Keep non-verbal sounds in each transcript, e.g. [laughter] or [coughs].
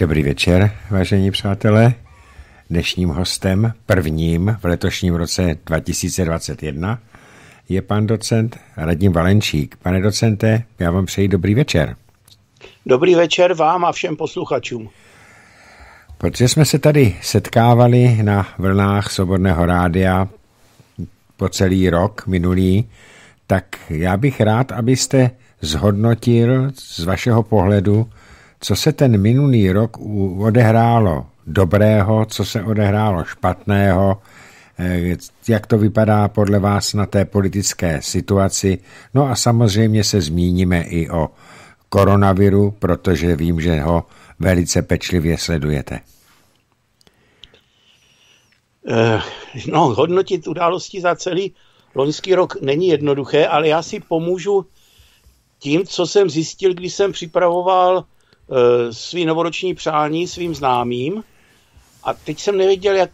Dobrý večer, vážení přátelé. Dnešním hostem, prvním v letošním roce 2021, je pan docent Radim Valenčík. Pane docente, já vám přeji dobrý večer. Dobrý večer vám a všem posluchačům. Protože jsme se tady setkávali na vlnách Svobodného rádia po celý rok minulý, tak já bych rád, abyste zhodnotil z vašeho pohledu, co se ten minulý rok odehrálo dobrého, co se odehrálo špatného, eh, jak to vypadá podle vás na té politické situaci. No a samozřejmě se zmíníme i o koronaviru, protože vím, že ho velice pečlivě sledujete. Eh, no, hodnotit události za celý loňský rok není jednoduché, ale já si pomůžu tím, co jsem zjistil, když jsem připravoval svý novoroční přání svým známým a teď jsem nevěděl, jak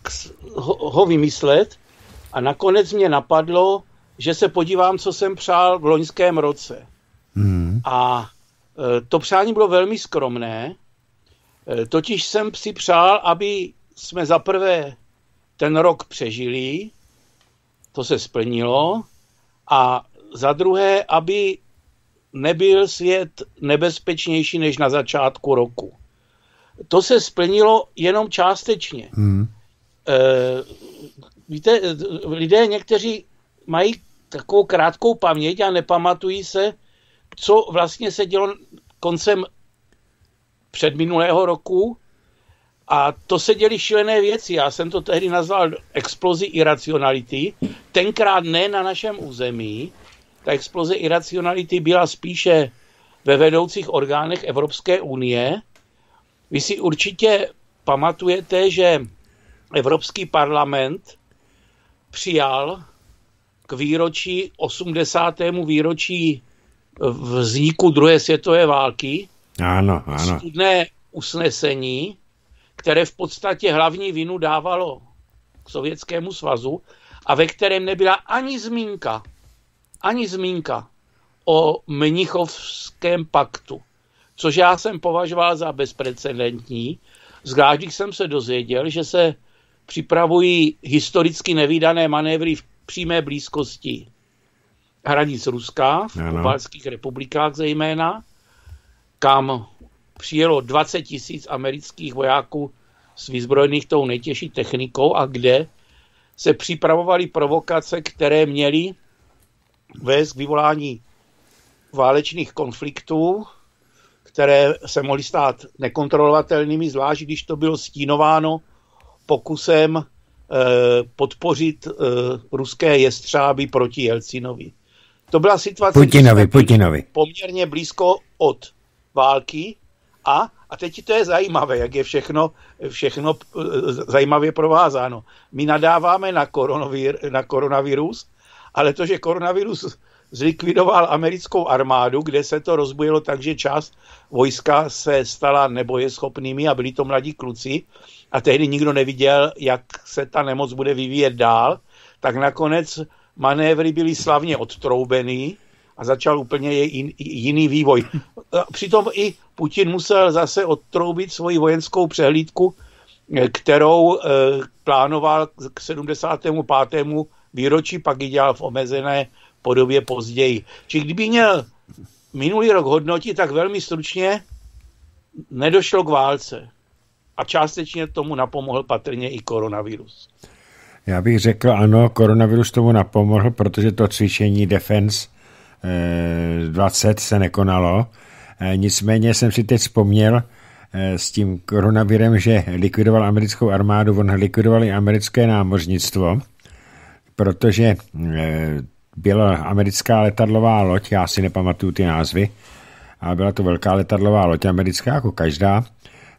ho, ho vymyslet a nakonec mě napadlo, že se podívám, co jsem přál v loňském roce. Hmm. A e, to přání bylo velmi skromné, e, totiž jsem si přál, aby jsme zaprvé ten rok přežili, to se splnilo, a za druhé, aby nebyl svět nebezpečnější než na začátku roku. To se splnilo jenom částečně. Hmm. E, víte, lidé někteří mají takovou krátkou paměť a nepamatují se, co vlastně se dělo koncem předminulého roku a to se děly šílené věci. Já jsem to tehdy nazval explozi iracionality. Tenkrát ne na našem území, ta exploze iracionality byla spíše ve vedoucích orgánech Evropské unie. Vy si určitě pamatujete, že Evropský parlament přijal k výročí 80. výročí vzniku druhé světové války ano, ano. studné usnesení, které v podstatě hlavní vinu dávalo k Sovětskému svazu a ve kterém nebyla ani zmínka ani zmínka o Mnichovském paktu, což já jsem považoval za bezprecedentní, zvlášť když jsem se dozvěděl, že se připravují historicky nevýdané manévry v přímé blízkosti hranic Ruska, v pobalských republikách zejména, kam přijelo 20 tisíc amerických vojáků s vyzbrojených tou nejtěžší technikou a kde se připravovaly provokace, které měly vést k vyvolání válečných konfliktů, které se mohly stát nekontrolovatelnými, zvlášť když to bylo stínováno pokusem eh, podpořit eh, ruské jestřáby proti Jelcinovi. To byla situace, Putinovi, Putinovi. poměrně blízko od války a, a teď to je zajímavé, jak je všechno, všechno eh, zajímavě provázáno. My nadáváme na, koronavir, na koronavirus, ale to, že koronavirus zlikvidoval americkou armádu, kde se to rozbojilo tak, že část vojska se stala nebojeschopnými a byli to mladí kluci a tehdy nikdo neviděl, jak se ta nemoc bude vyvíjet dál, tak nakonec manévry byly slavně odtroubený a začal úplně jiný vývoj. Přitom i Putin musel zase odtroubit svoji vojenskou přehlídku, kterou eh, plánoval k 75 výročí pak ji dělal v omezené podobě později. Či kdyby měl minulý rok hodnotit, tak velmi stručně nedošlo k válce. A částečně tomu napomohl patrně i koronavirus. Já bych řekl, ano, koronavirus tomu napomohl, protože to cvičení Defense 20 eh, se nekonalo. Eh, nicméně jsem si teď vzpomněl eh, s tím koronavirem, že likvidoval americkou armádu, on likvidoval i americké námořnictvo protože eh, byla americká letadlová loď, já si nepamatuju ty názvy, ale byla to velká letadlová loď americká, jako každá,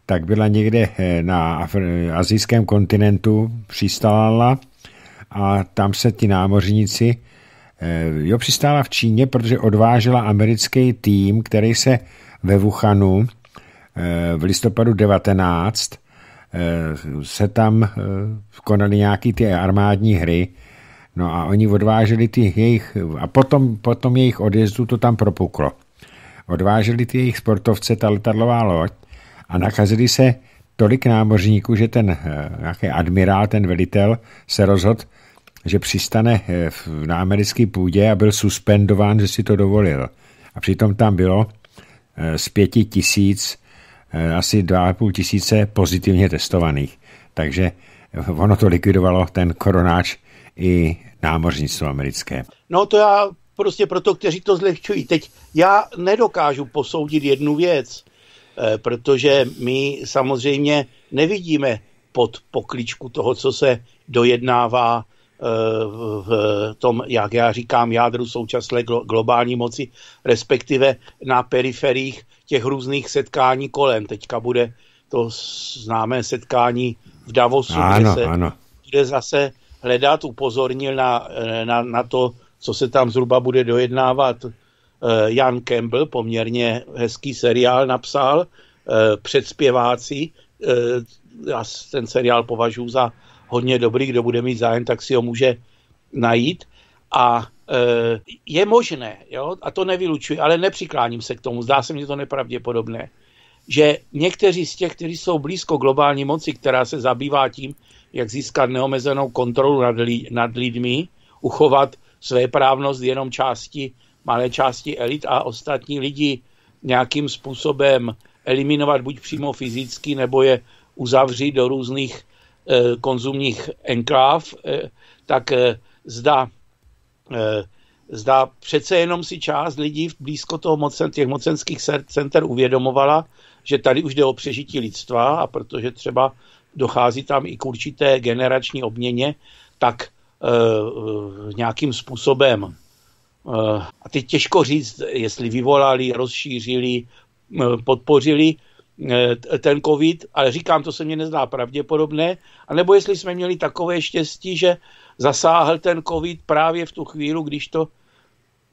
tak byla někde eh, na azijském kontinentu, přistála a tam se ti námořníci, eh, jo, přistála v Číně, protože odvážela americký tým, který se ve Wuhanu v listopadu 19 se tam konaly nějaký ty armádní hry, No a oni odváželi ty jejich, a potom, potom jejich odjezdu to tam propuklo. Odváželi ty jejich sportovce, ta letadlová loď, a nakazili se tolik námořníků, že ten nějaký admirál, ten velitel se rozhodl, že přistane na americké půdě a byl suspendován, že si to dovolil. A přitom tam bylo z pěti tisíc asi dva a půl tisíce pozitivně testovaných. Takže ono to likvidovalo ten koronáč i námořnictvo americké. No to já prostě pro to, kteří to zlehčují. Teď já nedokážu posoudit jednu věc, eh, protože my samozřejmě nevidíme pod pokličku toho, co se dojednává eh, v tom, jak já říkám, jádru současné globální moci, respektive na periferiích těch různých setkání kolem. Teďka bude to známé setkání v Davosu, ano, kde se ano. bude zase hledat, upozornil na, na, na to, co se tam zhruba bude dojednávat. Eh, Jan Campbell, poměrně hezký seriál, napsal eh, Předspěváci. Eh, já ten seriál považuji za hodně dobrý, kdo bude mít zájem, tak si ho může najít. A je možné, jo, a to nevylučuji, ale nepřikláním se k tomu, zdá se mi to nepravděpodobné, že někteří z těch, kteří jsou blízko globální moci, která se zabývá tím, jak získat neomezenou kontrolu nad, lí, nad lidmi, uchovat své právnost jenom části, malé části elit a ostatní lidi nějakým způsobem eliminovat buď přímo fyzicky, nebo je uzavřít do různých e, konzumních enkláv, e, tak e, zda, e, zda přece jenom si část lidí blízko toho mocen, těch mocenských center uvědomovala, že tady už jde o přežití lidstva a protože třeba dochází tam i k určité generační obměně, tak e, nějakým způsobem, e, a teď těžko říct, jestli vyvolali, rozšířili, podpořili ten covid, ale říkám, to se mně nezdá pravděpodobné, anebo jestli jsme měli takové štěstí, že zasáhl ten covid právě v tu chvíli, když to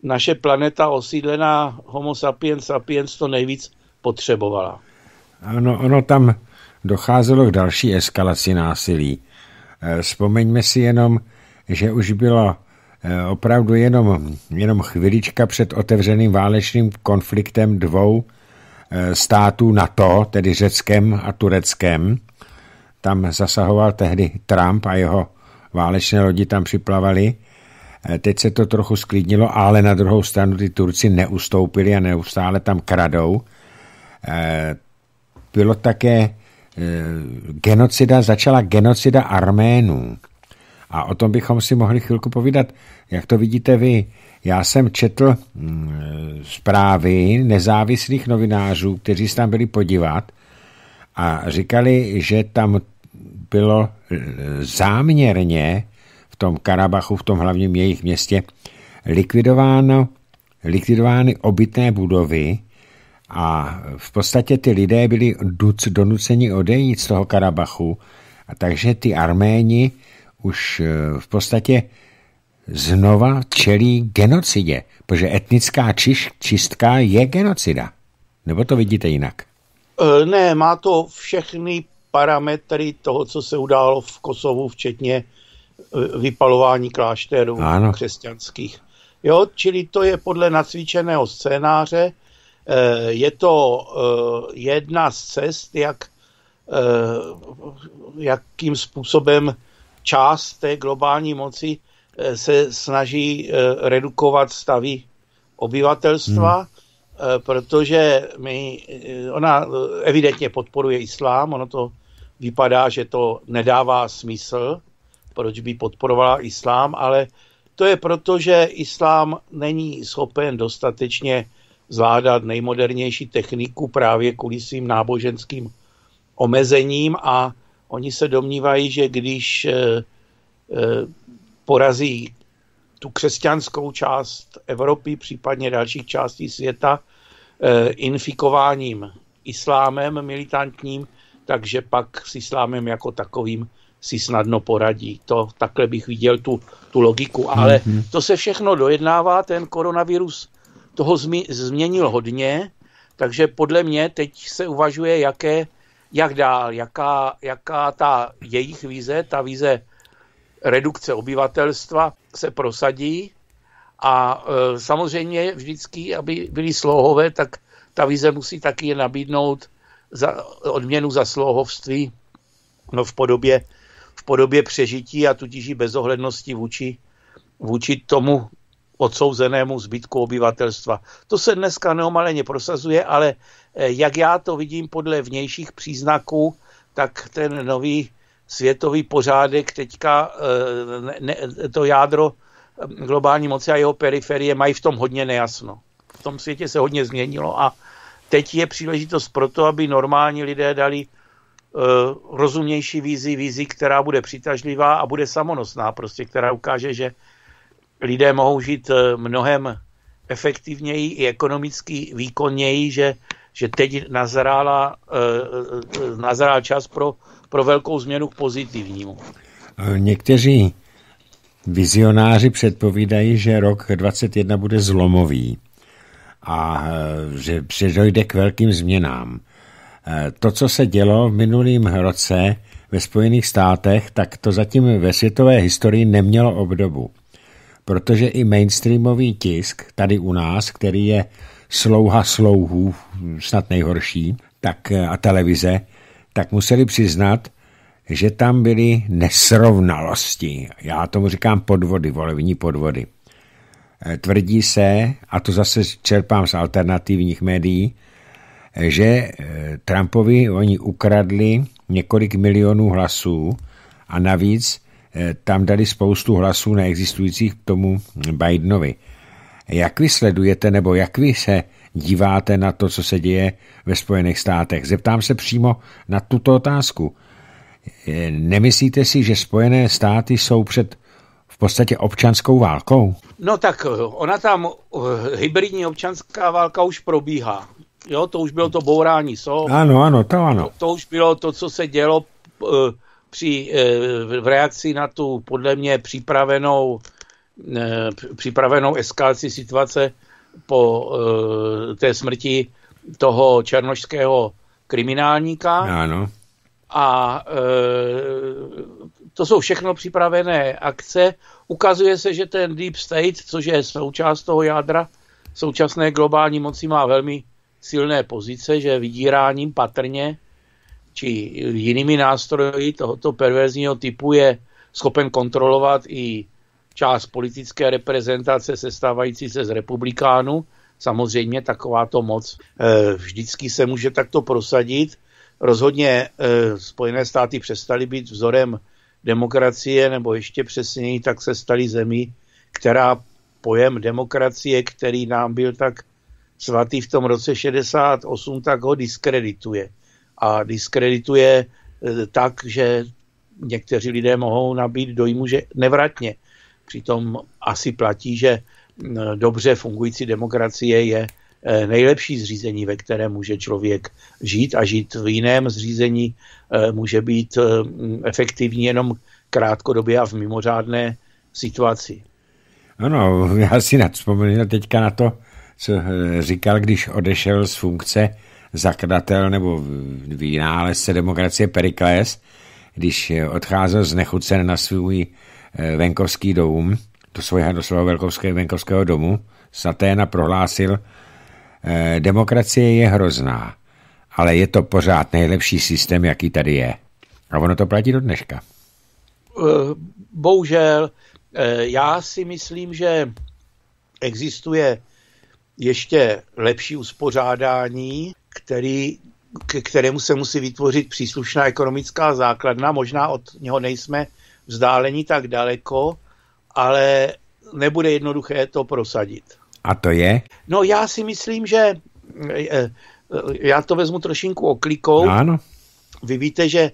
naše planeta osídlená homo sapiens sapiens to nejvíc potřebovala. Ano, ono tam docházelo k další eskalaci násilí. Eh, vzpomeňme si jenom, že už bylo eh, opravdu jenom, jenom chvilička před otevřeným válečným konfliktem dvou eh, států NATO, tedy Řeckem a Tureckem. Tam zasahoval tehdy Trump a jeho válečné lodi tam připlavali. Teď se to trochu sklidnilo, ale na druhou stranu ty Turci neustoupili a neustále tam kradou. Bylo také genocida, začala genocida Arménů. A o tom bychom si mohli chvilku povídat. Jak to vidíte vy? Já jsem četl mm, zprávy nezávislých novinářů, kteří se tam byli podívat a říkali, že tam bylo eh, záměrně v tom Karabachu, v tom hlavním jejich městě, likvidováno, likvidovány obytné budovy, a v podstatě ty lidé byli donuceni odejít z toho Karabachu, a takže ty Arméni už e, v podstatě znova čelí genocidě, protože etnická čiš, čistka je genocida. Nebo to vidíte jinak? E, ne, má to všechny parametry toho, co se událo v Kosovu, včetně e, vypalování klášterů ano. křesťanských. Jo, čili to je podle nacvičeného scénáře, Eh, je to eh, jedna z cest, jak, eh, jakým způsobem část té globální moci se snaží redukovat stavy obyvatelstva, hmm. protože my, ona evidentně podporuje islám, ono to vypadá, že to nedává smysl, proč by podporovala islám, ale to je proto, že islám není schopen dostatečně zvládat nejmodernější techniku právě kvůli svým náboženským omezením a oni se domnívají, že když eh, eh, porazí tu křesťanskou část Evropy, případně dalších částí světa, eh, infikováním islámem militantním, takže pak s islámem jako takovým si snadno poradí. To takhle bych viděl tu, tu logiku. Ale mm-hmm. to se všechno dojednává, ten koronavirus toho změnil hodně, takže podle mě teď se uvažuje, jaké, jak dál, jaká, jaká ta jejich vize, ta vize redukce obyvatelstva se prosadí. A e, samozřejmě vždycky, aby byli slohové, tak ta vize musí taky nabídnout za, odměnu za slohovství no v podobě, v podobě přežití a tudíž i bezohlednosti vůči, vůči tomu odsouzenému zbytku obyvatelstva. To se dneska neomaleně prosazuje, ale eh, jak já to vidím podle vnějších příznaků, tak ten nový světový pořádek teďka eh, ne, ne, to jádro eh, globální moci a jeho periferie mají v tom hodně nejasno. V tom světě se hodně změnilo a teď je příležitost pro to, aby normální lidé dali uh, rozumnější vízi, vízi, která bude přitažlivá a bude samonosná, prostě, která ukáže, že lidé mohou žít mnohem efektivněji i ekonomicky výkonněji, že, že teď nazrála, uh, nazrál čas pro pro velkou změnu k pozitivnímu. Někteří vizionáři předpovídají, že rok 2021 bude zlomový a že přidojde k velkým změnám. To, co se dělo v minulém roce ve Spojených státech, tak to zatím ve světové historii nemělo obdobu. Protože i mainstreamový tisk tady u nás, který je slouha slouhů, snad nejhorší, tak e, a televize, tak museli přiznat, že tam byly nesrovnalosti. Já tomu říkám podvody, volební podvody. E, tvrdí se, a to zase čerpám z alternativních médií, že e, Trumpovi oni ukradli několik milionů hlasů a navíc tam dali spoustu hlasů neexistujících k tomu Bidenovi. Jak vy sledujete, nebo jak vy se díváte na to, co se děje ve Spojených státech? Zeptám se přímo na tuto otázku. Nemyslíte si, že Spojené státy jsou před v podstatě občanskou válkou? No tak ona tam eh, hybridní občanská válka už probíhá. Jo, to už bylo to bourání so. Ano, ano, to ano. To, to už bylo to, co se dělo uh, při, uh, v reakci na tu podle mě připravenou uh, připravenou eskalaci situace po uh, té smrti toho černošského kriminálníka. Ano. A to jsou všechno připravené akce. Ukazuje se, že ten Deep State, což je součást toho jádra současné globální moci, má velmi silné pozice, že vydíráním patrně či jinými nástroji tohoto perverzního typu je schopen kontrolovat i část politické reprezentace sestávající se z republikánů. Samozřejmě takováto moc e, vždycky se může takto prosadit Rozhodně e, Spojené státy přestaly být vzorem demokracie, nebo ještě přesněji, tak se staly zemí, která pojem demokracie, který nám byl tak svatý v tom roce 68, tak ho diskredituje. A diskredituje e, tak, že někteří lidé mohou nabít dojmu, že nevratně. Přitom asi platí, že dobře fungující demokracie je Eh, nejlepší zřízení, ve kterém může člověk žít a žít v jiném zřízení eh, může být eh, efektivní jenom krátkodobě a v mimořádné situaci. Ano, já si vzpomněl teďka na to, co říkal, když odešel z funkce zakladatel nebo vynálezce demokracie Perikles, když odcházel z nechucen na svůj venkovský dům, do svého, do svého venkovského, venkovského domu, Saténa prohlásil, Eh, demokracie je hrozná, ale je to pořád nejlepší systém, jaký tady je. A ono to platí do dneška. Eh, bohužel, eh, já si myslím, že existuje ještě lepší uspořádání, který, k kterému se musí vytvořit příslušná ekonomická základna. Možná od něho nejsme vzdálení tak daleko, ale nebude jednoduché to prosadit. A to je? No já si myslím, že eh, eh, já to vezmu trošinku oklikou. Ano. Vy víte, že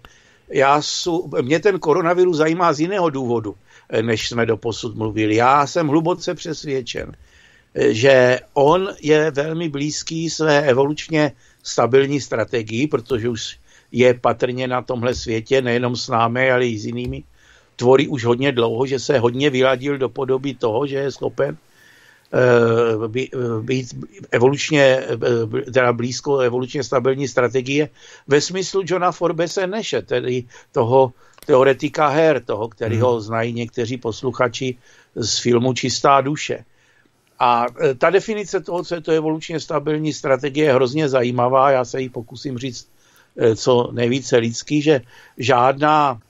já su, mě ten koronavirus zajímá z jiného důvodu, eh, než jsme do posud mluvili. Já jsem hluboce přesvědčen, že on je velmi blízký své evolučně stabilní strategii, protože už je patrně na tomhle světě, nejenom s námi, ale i s jinými, tvoří už hodně dlouho, že se hodně vyladil do podoby toho, že je schopen Eh, být evolučně, eh, teda blízko evolučně stabilní strategie ve smyslu Johna Forbese Neše, tedy toho teoretika her, toho, kterého hmm. znají někteří posluchači z filmu Čistá duše. A eh, ta definice toho, co je to evolučně stabilní strategie, je hrozně zajímavá, já se ji pokusím říct co nejvíce lidský, že žádná,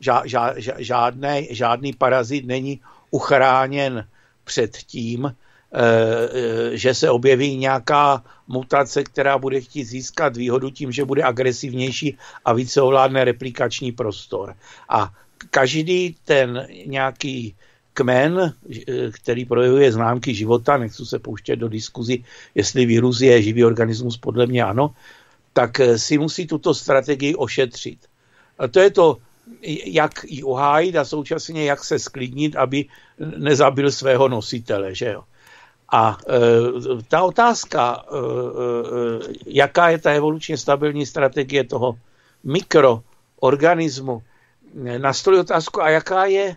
ža, ža, žádný, žádný parazit není uchráněn před tím, že se objeví nějaká mutace, která bude chtít získat výhodu tím, že bude agresivnější a více ovládne replikační prostor. A každý ten nějaký kmen, který projevuje známky života, nechci se pouštět do diskuzi, jestli virus je živý organismus, podle mě ano, tak si musí tuto strategii ošetřit. A to je to, jak ji uhájit a současně jak se sklidnit, aby nezabil svého nositele. Že jo? A e, ta otázka, e, jaká je ta evolučně stabilní strategie toho mikroorganismu, nastolí otázku, a jaká je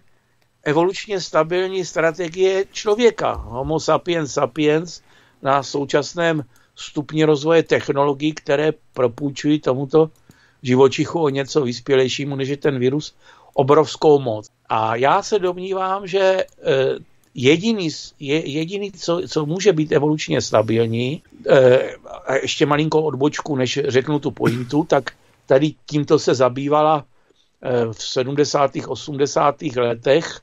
evolučně stabilní strategie člověka, Homo sapiens sapiens, na současném stupni rozvoje technologií, které propůjčují tomuto živočichu o něco vyspělejšímu, než je ten virus, obrovskou moc. A já se domnívám, že e, jediný, jediný co, co může být evolučně stabilní, e, a ještě malinkou odbočku, než řeknu tu pointu, tak tady tímto se zabývala e, v 70. 80. letech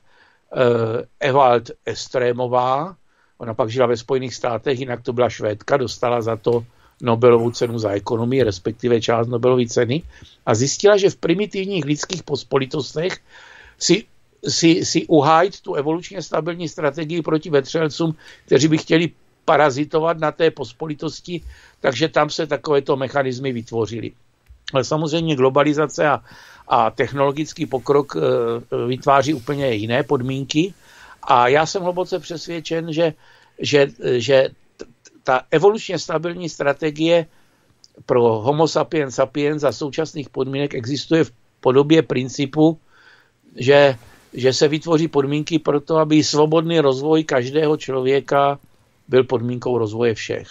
Evald Estrémová, ona pak žila ve Spojených státech, jinak to byla Švédka, dostala za to Nobelovu cenu za ekonomii, respektive část Nobelovy ceny, a zjistila, že v primitivních lidských pospolitostech si, si, si uhájit tu evolučně stabilní strategii proti vetřelcům, kteří by chtěli parazitovat na té pospolitosti, takže tam se takovéto mechanismy vytvořily. Ale samozřejmě globalizace a, a technologický pokrok e, vytváří úplně jiné podmínky a já jsem hluboce přesvědčen, že, že, že ta evolučně stabilní strategie pro Homo sapiens sapiens za současných podmínek existuje v podobě principu, že, že se vytvoří podmínky pro to, aby svobodný rozvoj každého člověka byl podmínkou rozvoje všech.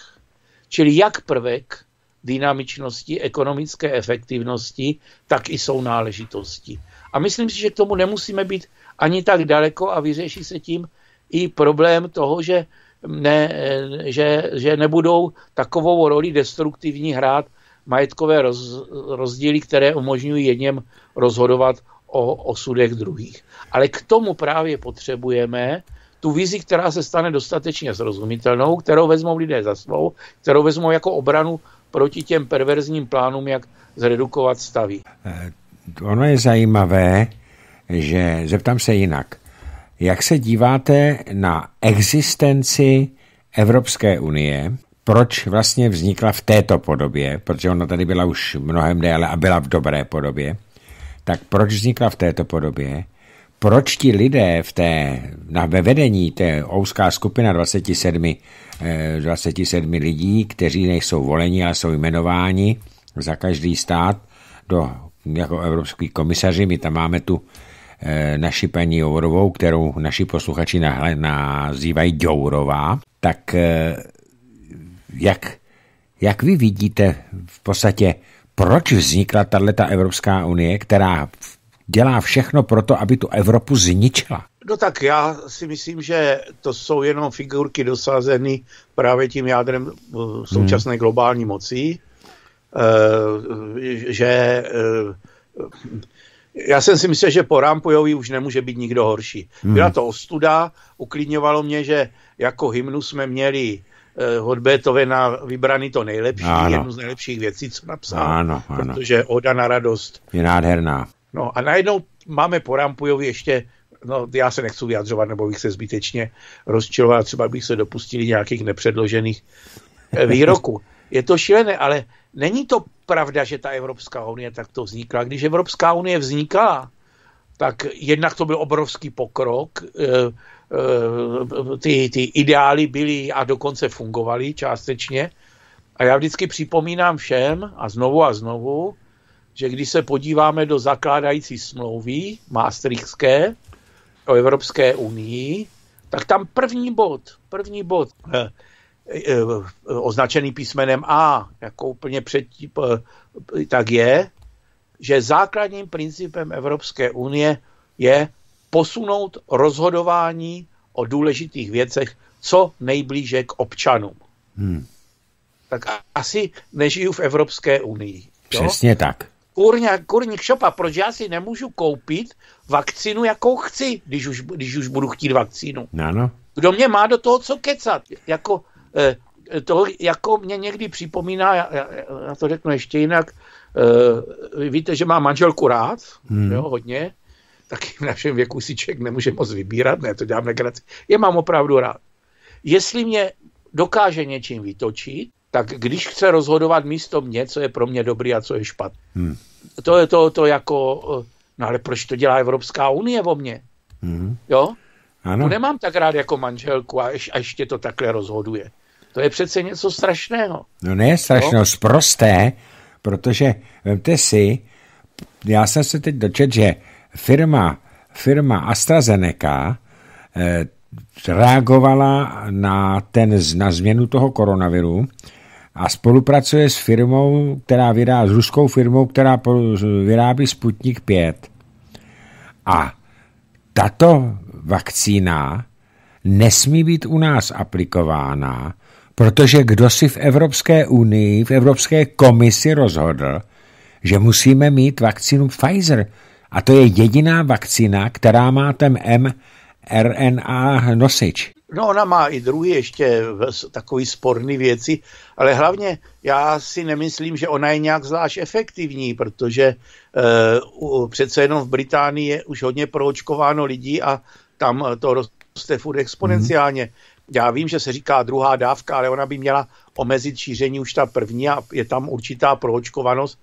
Čili jak prvek dynamičnosti, ekonomické efektivnosti, tak i jsou náležitosti. A myslím si, že k tomu nemusíme být ani tak daleko a vyřeší se tím i problém toho, že ne, že, že nebudou takovou roli destruktivní hrát majetkové roz, rozdíly, které umožňují jedněm rozhodovat o osudech druhých. Ale k tomu právě potřebujeme tu vizi, která se stane dostatečně zrozumitelnou, kterou vezmou lidé za svou, kterou vezmou jako obranu proti těm perverzním plánům, jak zredukovat stavy. Eh, ono je zajímavé, že zeptám se jinak. Jak se díváte na existenci Evropské unie, proč vlastně vznikla v této podobě, protože ona tady byla už mnohem déle a byla v dobré podobě, tak proč vznikla v této podobě, proč ti lidé v té, na, ve vedení té ouská skupina 27, 27 eh, lidí, kteří nejsou voleni, ale jsou jmenováni za každý stát do, jako evropský komisaři, my tam máme tu Eh, naši paní Jourovou, kterou naši posluchači nazývají Jourová, tak eh, jak, jak vy vidíte v podstatě, proč vznikla tato Evropská unie, která dělá všechno pro to, aby tu Evropu zničila? No tak já si myslím, že to jsou jenom figurky dosazeny právě tím jádrem eh, současné hmm. globální moci, že já jsem si myslel, že po Rampujovi už nemůže být nikdo horší. Hmm. Byla to ostuda, uklidňovalo mě, že jako hymnu jsme měli eh, od Beethovena vybraný to nejlepší, ano. jednu z nejlepších věcí, co napsal. Ano, ano. Protože Oda na radost. Je nádherná. No a najednou máme po Rampujovi ještě, no já se nechci vyjadřovat, nebo bych se zbytečně rozčiloval, třeba bych se dopustili nějakých nepředložených eh, výroků. Je to šílené, ale není to pravda, že ta Evropská unie takto vznikla. Když Evropská unie vznikala, tak jednak to byl obrovský pokrok, eh, eh, ty, ty ideály byly a dokonce fungovaly částečně. A já vždycky připomínám všem a znovu a znovu, že když se podíváme do zakládající smlouvy Maastrichtské o Evropské unii, tak tam první bod, první bod eh, Eh, označený písmenem A, jako úplně předtím, eh, tak je, že základním principem Evropské unie je posunout rozhodování o důležitých věcech co nejblíže k občanům. Hmm. Tak asi nežiju v Evropské unii. Přesně jo? tak. Kurňa, kurník šopa, proč já si nemůžu koupit vakcínu, jakou chci, když už, když už budu chtít vakcínu? Ano. Kdo mě má do toho co kecat? Jako, eh, to jako mě někdy připomíná, já, já, já to řeknu ještě jinak, uh, víte, že má manželku rád, hmm. jo, hodně, taky v našem věku si člověk nemůže moc vybírat, ne, to dělám negraci. Je mám opravdu rád. Jestli mě dokáže něčím vytočit, tak když chce rozhodovat místo mě, co je pro mě dobrý a co je špatný. Hmm. To je to, to jako, eh, no ale proč to dělá Evropská unie o mně? Hmm. Jo? Ano. To nemám tak rád jako manželku a, ješ, a ještě to takhle rozhoduje. To je přece něco strašného. No ne strašného, zprosté, protože vemte si, já jsem se teď dočet, že firma, firma AstraZeneca eh, reagovala na, ten, na změnu toho koronaviru a spolupracuje s firmou, která vydá, s ruskou firmou, která vyrábí Sputnik 5. A tato vakcína nesmí být u nás aplikována, protože kdo si v Evropské unii, v Evropské komisi rozhodl, že musíme mít vakcínu Pfizer. A to je jediná vakcína, která má ten mRNA nosič. No ona má i druhý ještě takový sporný věci, ale hlavně já si nemyslím, že ona je nějak zvlášť efektivní, protože uh, přece jenom v Británii je už hodně proočkováno lidí a tam to roste furt exponenciálně. Mm. Já vím, že se říká druhá dávka, ale ona by měla omezit šíření už ta první a je tam určitá proočkovanost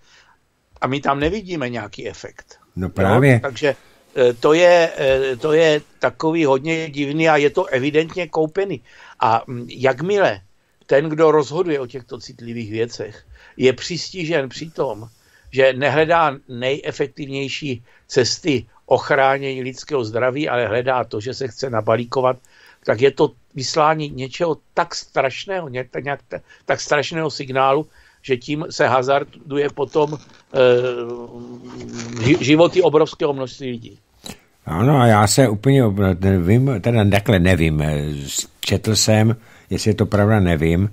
a my tam nevidíme nějaký efekt. No právě. Jo? Takže Eh, to je, eh, to je takový hodně divný a je to evidentně koupený. A mm, jakmile ten, kdo rozhoduje o těchto citlivých věcech, je přistižen při tom, že nehledá nejefektivnější cesty ochránění lidského zdraví, ale hledá to, že se chce nabalíkovat, tak je to vyslání něčeho tak strašného, nějak, tak strašného signálu, že tím se hazarduje potom e, životy obrovského množství lidí. Ano, a já se úplně vím, teda takhle nevím, četl jsem, jestli je to pravda, nevím,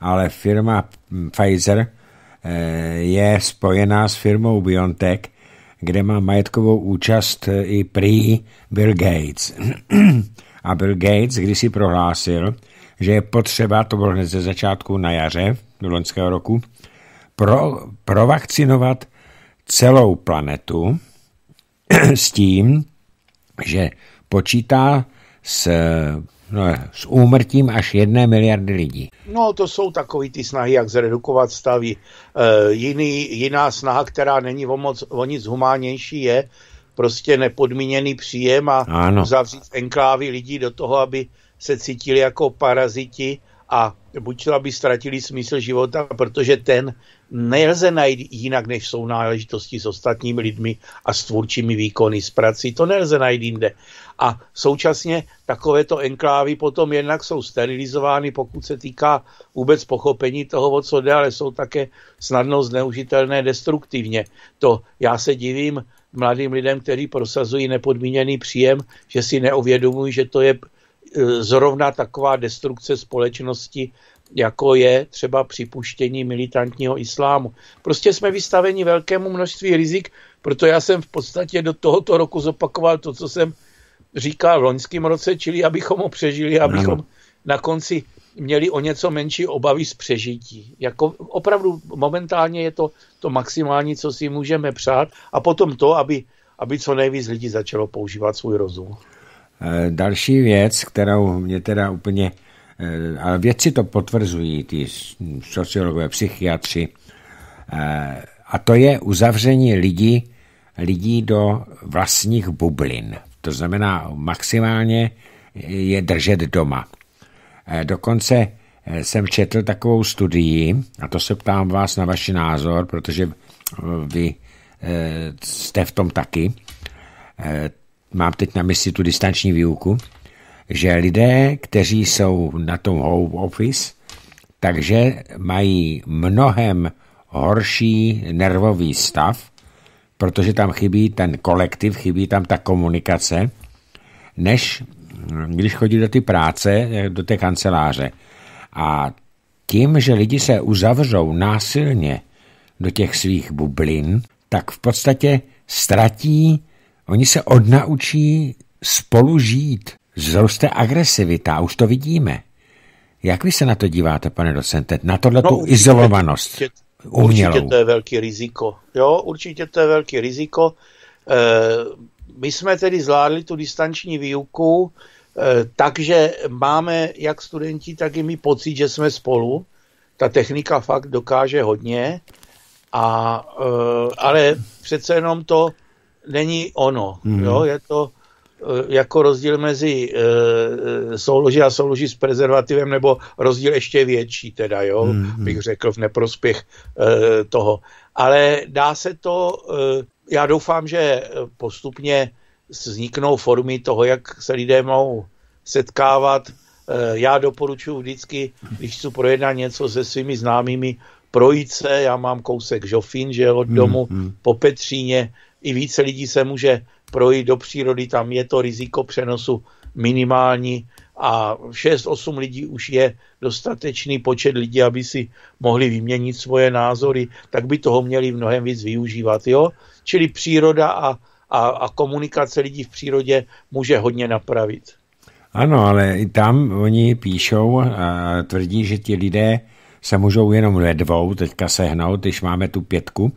ale firma Pfizer eh, je spojená s firmou BioNTech, kde má majetkovou účast i prý Bill Gates. [clears throat] A Bill Gates když si prohlásil, že je potřeba, to bylo hned ze začátku na jaře do loňského roku, pro, provakcinovat celou planetu [clears throat] s tím, že počítá s, no, s úmrtím až jedné miliardy lidí. No to jsou takové ty snahy, jak zredukovat stavy. E, jiný, jiná snaha, která není o, moc, o nic humánnější, je prostě nepodmíněný příjem a ano. zavřít enklávy lidí do toho, aby se cítili jako paraziti a buď to, aby ztratili smysl života, protože ten nelze najít jinak, než jsou náležitosti s ostatními lidmi a s tvůrčími výkony s prací. To nelze najít jinde. A současně takovéto enklávy potom jednak jsou sterilizovány, pokud se týká vůbec pochopení toho, o co jde, ale jsou také snadno zneužitelné destruktivně. To já se divím mladým lidem, kteří prosazují nepodmíněný příjem, že si neuvědomují, že to je zrovna taková destrukce společnosti, jako je třeba připuštění militantního islámu. Prostě jsme vystaveni velkému množství rizik, proto já jsem v podstatě do tohoto roku zopakoval to, co jsem říkal v loňském roce, čili abychom ho přežili, abychom ano. na konci měli o něco menší obavy z přežití. Jako opravdu momentálně je to to maximální, co si můžeme přát a potom to, aby, aby co nejvíc lidí začalo používat svůj rozum. Eh, další věc, kterou mě teda úplně Eh, ale vědci to potvrzují, ty sociologové, psychiatři, eh, a to je uzavření lidí, lidí do vlastních bublin. To znamená maximálně je držet doma. Dokonce jsem četl takovou studii, a to se ptám vás na vaši názor, protože vy jste v tom taky. Mám teď na mysli tu distanční výuku že lidé, kteří jsou na tom home office, takže mají mnohem horší nervový stav, protože tam chybí ten kolektiv, chybí tam ta komunikace, než když chodí do ty práce, do té kanceláře. A tím, že lidi se uzavřou násilně do těch svých bublin, tak v podstatě ztratí, oni se odnaučí spolu žít. Zroste agresivita, už to vidíme. Jak vy se na to díváte, pane docente, na tohle no, izolovanost? Určitě, umělou. určitě to je velký riziko. Jo, určitě to je velký riziko. E, my jsme tedy zvládli tu distanční výuku, e, takže máme jak studenti, tak i my pocit, že jsme spolu. Ta technika fakt dokáže hodně, a, e, ale přece jenom to není ono. Mm. Jo, je to Eh, jako rozdíl mezi e, souloží a souloží s prezervativem, nebo rozdíl ještě větší, teda, jo, hmm. bych řekl v neprospěch e, toho. Ale dá se to, e, já doufám, že postupně vzniknou formy toho, jak se lidé mohou setkávat. E, já doporučuji vždycky, když chci projednat něco se svými známými, projít se, já mám kousek Žofín, že od domu hmm. po Petříně, i více lidí se může projít do přírody, tam je to riziko přenosu minimální a 6-8 lidí už je dostatečný počet lidí, aby si mohli vyměnit svoje názory, tak by toho měli mnohem víc využívat. Jo? Čili příroda a, a, a komunikace lidí v přírodě může hodně napravit. Ano, ale i tam oni píšou a tvrdí, že ti lidé se můžou jenom ve dvou teďka sehnout, když máme tu pětku,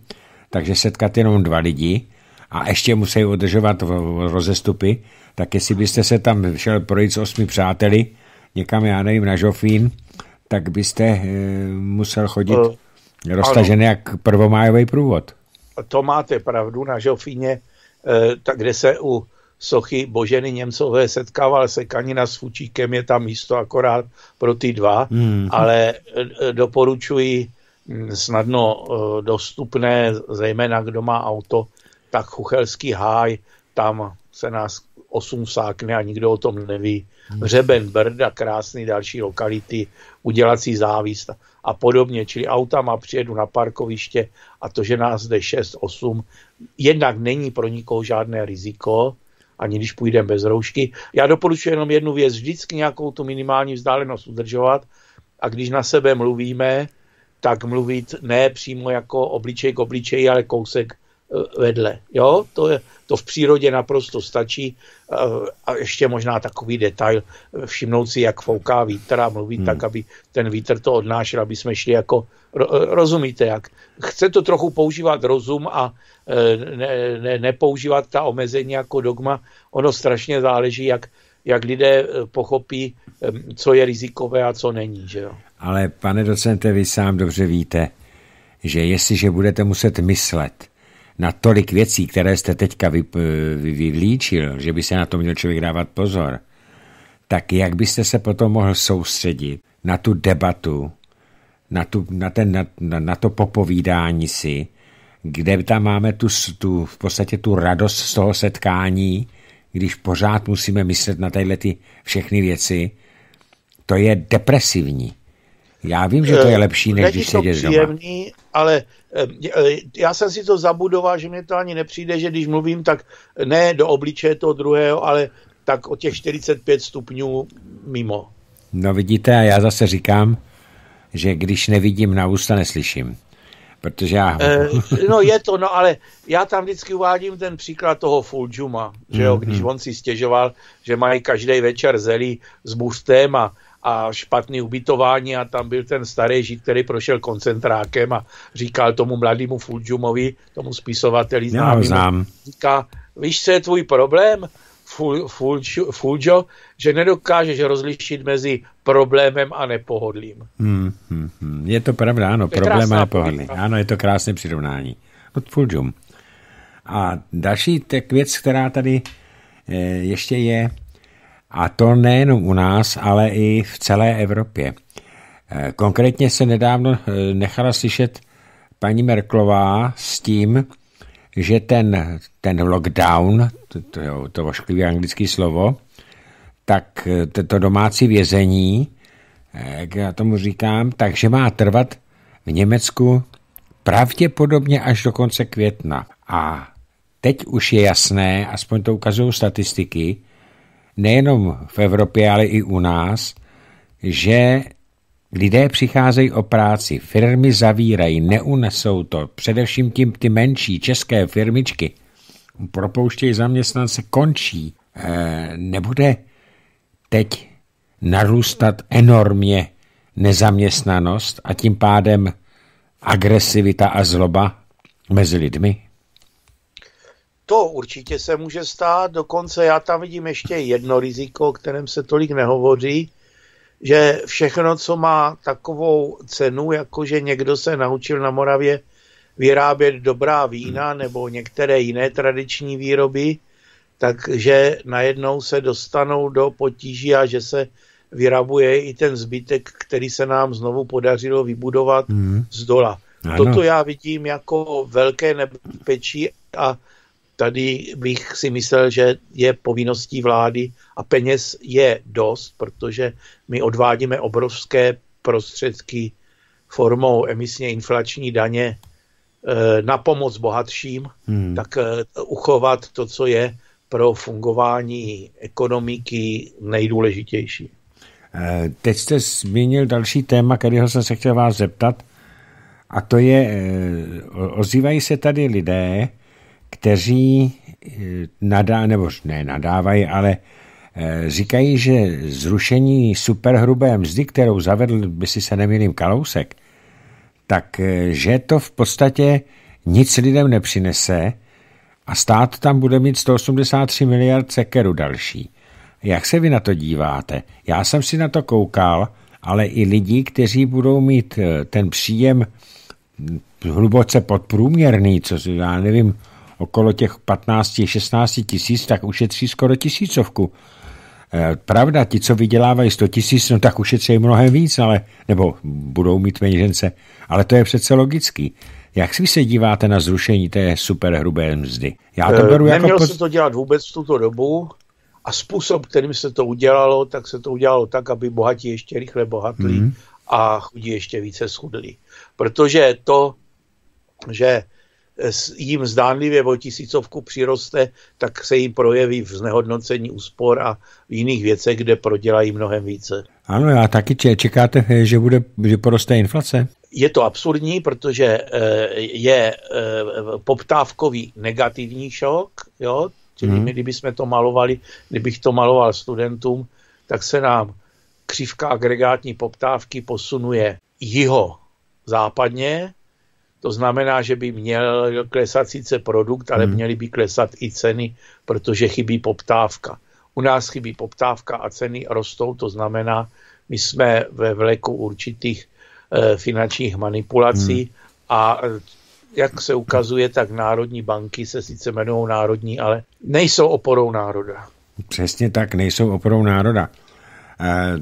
takže setkat jenom dva lidi a ještě musí udržovat rozestupy, tak jestli byste se tam šel projít s osmi přáteli, někam, já nevím, na Žofín, tak byste e, musel chodit uh, roztažený jak prvomájový průvod. To máte pravdu, na Žofíně, e, tak kde se u sochy Boženy Němcové setkával se Kanina s Fučíkem, je tam místo akorát pro ty dva, hmm. ale e, doporučuji snadno dostupné, zejména kdo má auto, tak Chuchelský háj, tam se nás osm sákne a nikdo o tom neví. Hřeben, Brda, krásný další lokality, udělací závíst a podobně. Čili autama přijedu na parkoviště a to, že nás jde 6-8, jednak není pro nikoho žádné riziko, ani když půjdeme bez roušky. Já doporučuji jenom jednu věc, vždycky nějakou tu minimální vzdálenost udržovat a když na sebe mluvíme, tak mluvit ne přímo jako obličej k obličeji, ale kousek vedle. Jo, to, je, to v přírodě naprosto stačí. A ještě možná takový detail, všimnout si, jak fouká vítr a mluvit hmm. tak, aby ten vítr to odnášel, aby jsme šli jako, rozumíte jak. Chce to trochu používat rozum a ne, ne, nepoužívat ta omezení jako dogma. Ono strašně záleží, jak, jak lidé pochopí, co je rizikové a co není. Že jo? Ale pane docente, vy sám dobře víte, že jestliže budete muset myslet, na tolik věcí, které jste teďka vy, vy, vyvlíčil, že by se na to měl člověk dávat pozor, tak jak byste se potom mohl soustředit na tu debatu, na, tu, na, ten, na, na, na to popovídání si, kde tam máme tu, tu, v podstatě tu radost z toho setkání, když pořád musíme myslet na tyhle ty všechny věci, to je depresivní. Já vím, že to je lepší, než když sedět doma. ale eh, eh, já jsem si to zabudoval, že mě to ani nepřijde, že když mluvím, tak ne do obličeje toho druhého, ale tak o těch 45 stupňů mimo. No vidíte, a já zase říkám, že když nevidím na ústa, neslyším. Protože já... Eh, [laughs] no je to, no ale já tam vždycky uvádím ten příklad toho Fuljuma, že jo, když mhm. on si stěžoval, že mají každý večer zelí s bustem a a špatný ubytování a tam byl ten starý žid, který prošel koncentrákem a říkal tomu mladému Fuljumovi, tomu spisovateli známému, říká, víš, co je tvůj problém, Fuljo, že nedokážeš rozlišit mezi problémem a nepohodlím. Hmm, hmm, hmm. Je to pravda, ano, je problém a nepohodlí. Ano, je to krásné přirovnání. Od Fuljum. A další tak věc, která tady e, ještě je, a to nejenom u nás, ale i v celé Evropě. Eh, konkrétně se nedávno eh, nechala slyšet paní Merklová s tím, že ten, ten lockdown, to, to, to ošklivé anglické slovo, tak eh, to, domácí vězení, jak já tomu říkám, takže má trvat v Německu pravděpodobně až do konce května. A teď už je jasné, aspoň to ukazují statistiky, nejenom v Evropě, ale i u nás, že Lidé přicházejí o práci, firmy zavírají, neunesou to, především tím ty menší české firmičky propouštějí zaměstnance, končí. E, nebude teď narůstat enormně nezaměstnanost a tím pádem agresivita a zloba mezi lidmi? To určitě se může stát, dokonce já tam vidím ještě jedno riziko, o kterém se tolik nehovoří, že všechno, co má takovou cenu, jako že někdo se naučil na Moravě vyrábět dobrá vína nebo některé jiné tradiční výroby, takže najednou se dostanou do potíží a že se vyrabuje i ten zbytek, který se nám znovu podařilo vybudovat hmm. z dola. Ano. Toto já vidím jako velké nebezpečí a tady bych si myslel, že je povinností vlády a peněz je dost, protože my odvádíme obrovské prostředky formou emisně inflační daně e, na pomoc bohatším, hmm. tak e, uchovat to, co je pro fungování ekonomiky nejdůležitější. E, teď jste zmínil další téma, kterého jsem se chtěl vás zeptat, a to je, ozývají se tady lidé, kteří eh, nadá, nebo ne nadávají, ale eh, říkají, že zrušení superhrubé mzdy, kterou zavedl, by si se nemýlím, Kalousek, tak eh, že to v podstatě nic lidem nepřinese a stát tam bude mít 183 miliard sekeru další. Jak se vy na to díváte? Já jsem si na to koukal, ale i lidi, kteří budou mít ten příjem hm, hluboce podprůměrný, co si já nevím, okolo těch 15-16 tisíc, tak ušetří skoro tisícovku. Eh, pravda, ti, co vydělávají 100 tisíc, no tak ušetří mnohem víc, ale, nebo budou mít peněžence, ale to je přece logický. Jak si se díváte na zrušení té superhrubé mzdy? Já to eh, beru jako... Neměl se to dělat vůbec v tuto dobu a způsob, kterým se to udělalo, tak se to udělalo tak, aby bohatí ještě rychle bohatli mm. a chudí ještě více schudli. Protože to, že jim zdánlivě o tisícovku přiroste, tak se jim projeví v znehodnocení úspor a v jiných věcech, kde prodělají mnohem více. Ano, já taky čekáte, že bude, že poroste inflace? Je to absurdní, protože eh, je eh, poptávkový negativní šok, jo? čili hmm. my, kdybychom to malovali, kdybych to maloval studentům, tak se nám křivka agregátní poptávky posunuje jiho západně, to znamená, že by měl klesat sice produkt, ale hmm. měly by klesat i ceny, protože chybí poptávka. U nás chybí poptávka a ceny rostou, to znamená, my jsme ve vleku určitých e, finančních manipulací hmm. a eh, jak se ukazuje, tak národní banky se sice jmenují národní, ale nejsou oporou národa. Přesně tak, nejsou oporou národa. E,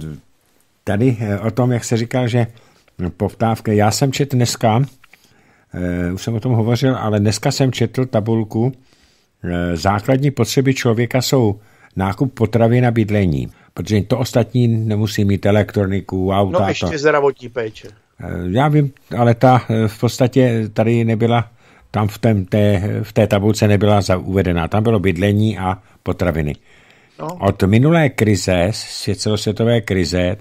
tady o tom, jak se říkal, že poptávka, já jsem čet dneska, Eh, už jsem o tom hovořil, ale dneska jsem četl tabulku, eh, základní potřeby člověka jsou nákup potravy na bydlení, protože to ostatní nemusí mít elektroniku, auta. No ještě to. zdravotní péče. Eh, já vím, ale ta v podstatě tady nebyla, tam v, tém, té, v té tabulce nebyla uvedená. Tam bylo bydlení a potraviny. No. Od minulé krize, celosvětové krize,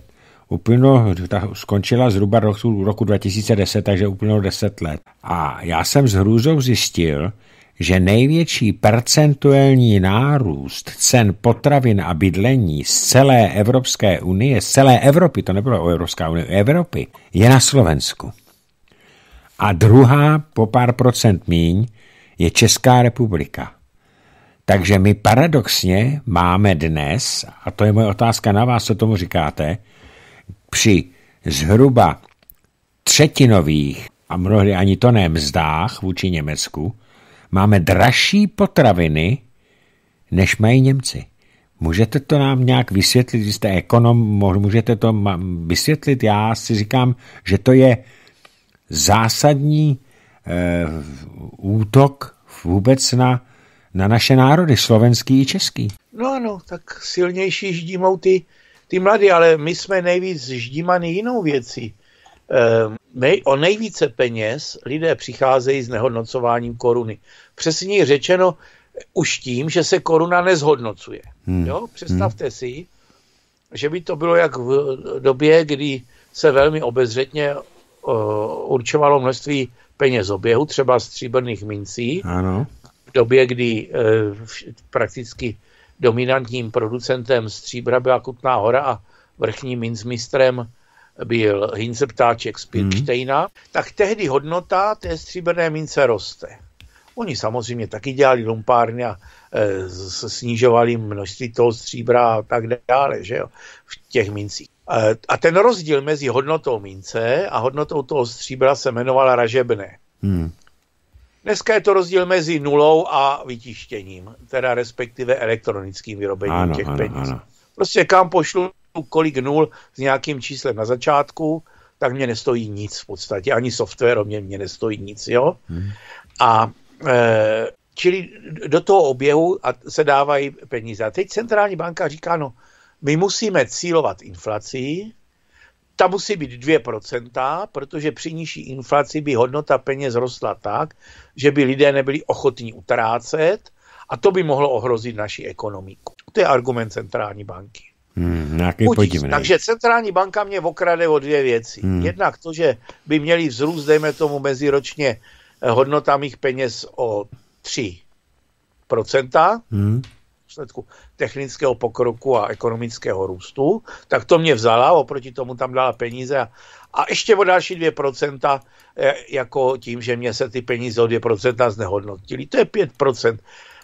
Uplynulo, ta skončila zhruba roku, roku 2010, takže uplynulo 10 let. A já jsem s hrůzou zjistil, že největší percentuální nárůst cen potravin a bydlení z celé Evropské unie, z celé Evropy, to nebylo o Evropská unie, Evropy, je na Slovensku. A druhá, po pár procent míň, je Česká republika. Takže my paradoxně máme dnes, a to je moje otázka na vás, co tomu říkáte, při zhruba třetinových a mnohdy ani to ne mzdách vůči Německu máme dražší potraviny, než mají Němci. Můžete to nám nějak vysvětlit, když jste ekonom, můžete to vysvětlit? Já si říkám, že to je zásadní e, útok vůbec na, na naše národy, slovenský i český. No ano, tak silnější ždímou ty ty mladí, ale my jsme nejvíc ždímaný jinou věcí. E, o nejvíce peněz lidé přicházejí s nehodnocováním koruny. Přesně řečeno už tím, že se koruna nezhodnocuje. Hmm. Jo? Představte hmm. si, že by to bylo jak v době, kdy se velmi obezřetně uh, určovalo množství peněz oběhu, třeba stříbrných mincí. Ano. V době, kdy uh, prakticky dominantním producentem stříbra byla Kutná hora a vrchním minzmistrem byl Hinze Ptáček z Pirkštejna, hmm. tak tehdy hodnota té stříbrné mince roste. Oni samozřejmě taky dělali lumpárny a e, snižovali množství toho stříbra a tak dále, že jo, v těch mincích. E, a ten rozdíl mezi hodnotou mince a hodnotou toho stříbra se jmenoval ražebné. Hmm. Dneska je to rozdíl mezi nulou a vytištěním, teda respektive elektronickým vyrobením ano, těch ano, peněz. Ano. Prostě kam pošlu kolik nul s nějakým číslem na začátku, tak mě nestojí nic v podstatě, ani software mě, mě nestojí nic, jo. Hmm. A e, čili do toho oběhu a se dávají peníze. A teď centrální banka říká, no, my musíme cílovat inflaci, ta musí být 2%, protože při nižší inflaci by hodnota peněz rostla tak, že by lidé nebyli ochotní utrácet a to by mohlo ohrozit naši ekonomiku. To je argument centrální banky. Hmm, Takže centrální banka mě okrade o dvě věci. Hmm. Jednak to, že by měli vzrůst, dejme tomu, meziročně eh, hodnota mých peněz o 3%, hmm. V technického pokroku a ekonomického růstu, tak to mě vzala, oproti tomu tam dala peníze a, a ještě o další 2%, eh, jako tím, že mě se ty peníze o 2% znehodnotily. To je 5%.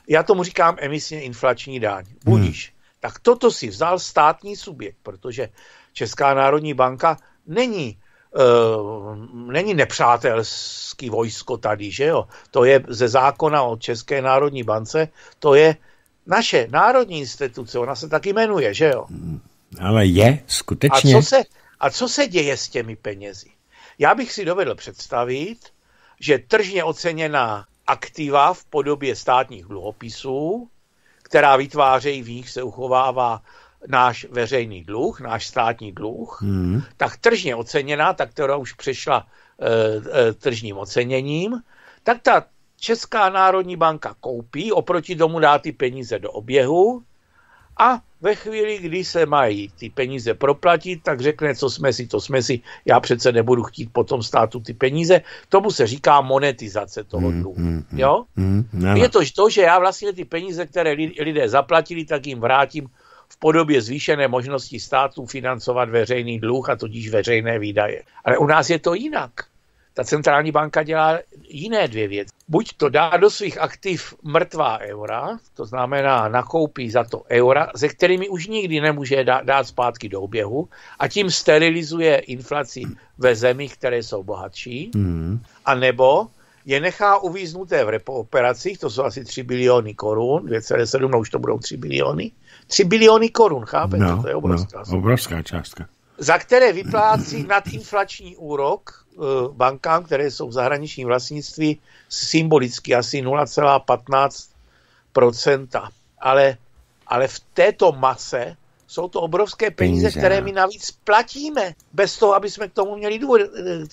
Já tomu říkám emisně inflační daň. Budíš. Hmm tak toto si vzal státní subjekt, protože Česká národní banka není, uh, není nepřátelský vojsko tady, že jo? To je ze zákona o České národní bance, to je naše národní instituce, ona se tak jmenuje, že jo? Ale je, skutečně. A co se, a co se děje s těmi penězi? Já bych si dovedl představit, že tržně oceněná aktiva v podobě státních dluhopisů která vytvářejí, v nich se uchovává náš veřejný dluh, náš státní dluh, hmm. tak tržně oceněná, tak která už přešla e, e, tržním oceněním, tak ta Česká národní banka koupí, oproti tomu dá ty peníze do oběhu a ve chvíli, kdy se mají ty peníze proplatit, tak řekne, co jsme si, to jsme si, já přece nebudu chtít potom státu ty peníze. Tomu se říká monetizace toho hmm, dluhu. Mm, mm, jo? Mm. Je to to, že já vlastně ty peníze, které lidé zaplatili, tak jim vrátím v podobě zvýšené možnosti státu financovat veřejný dluh a tudíž veřejné výdaje. Ale u nás je to jinak ta centrální banka dělá jiné dvě věci. Buď to dá do svých aktiv mrtvá eura, to znamená nakoupí za to eura, se kterými už nikdy nemůže dát zpátky do oběhu a tím sterilizuje inflaci ve zemích, které jsou bohatší, mm. a nebo je nechá uvíznuté v repo operacích, to jsou asi 3 biliony korun, 2,7, no už to budou 3 biliony, 3 biliony korun, chápete? No, to je obrovská, no, obrovská částka. Za které vyplácí nadinflační úrok bankám, které jsou v zahraničním vlastnictví, symbolicky asi 0,15%. Ale, ale v této mase jsou to obrovské peníze, peníze, které my navíc platíme, bez toho, aby jsme k tomu měli důvod.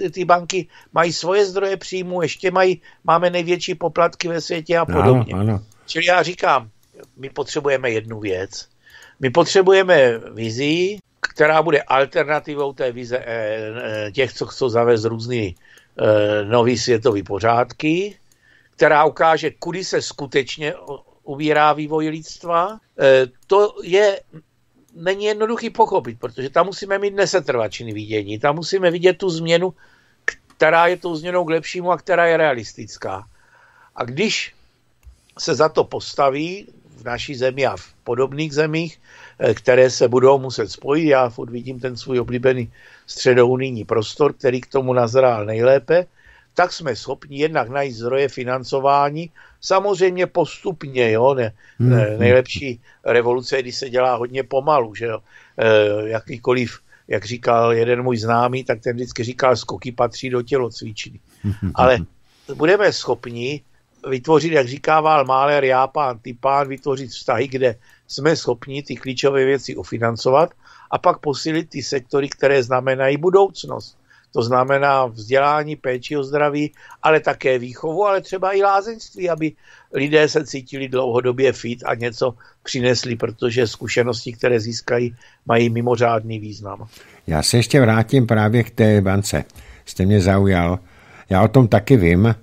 Eh, ty banky mají svoje zdroje příjmu, ještě mají, máme největší poplatky ve světě a podobně. Ano, ano. Čili já říkám, my potřebujeme jednu věc. My potřebujeme vizi, která bude alternativou té vize eh, eh, těch, co chcou zavést různý eh, nový světový pořádky, která ukáže, kudy se skutečně ubírá vývoj lidstva. To je není jednoduchý pochopit, protože tam musíme mít nesetrvačný vidění, tam musíme vidět tu změnu, která je tou změnou k lepšímu a která je realistická. A když se za to postaví v naší zemi a v podobných zemích, Eh, které se budou muset spojit. Já furt vidím ten svůj oblíbený středounijní prostor, který k tomu nazrál nejlépe, tak jsme schopni jednak najít zdroje financování, samozřejmě postupně, jo, ne, ne, hmm. nejlepší revoluce, když se dělá hodně pomalu, že jo, e, jakýkoliv, jak říkal jeden můj známý, tak ten vždycky říkal, skoky patří do tělocvičny. [laughs] Ale budeme schopni vytvořit, jak říkával Máler, já pán, ty pán, vytvořit vztahy, kde jsme schopni ty klíčové věci ufinancovat a pak posílit ty sektory, které znamenají budoucnost. to znamená vzdělání, péči o zdraví, ale také výchovu, ale třeba i lázeňství, aby lidé se cítili dlouhodobě fit a něco přinesli, protože zkušenosti, které získají, mají mimořádný význam. Já se ještě vrátím právě k té bance. Jste mě zaujal. Já o tom taky vím,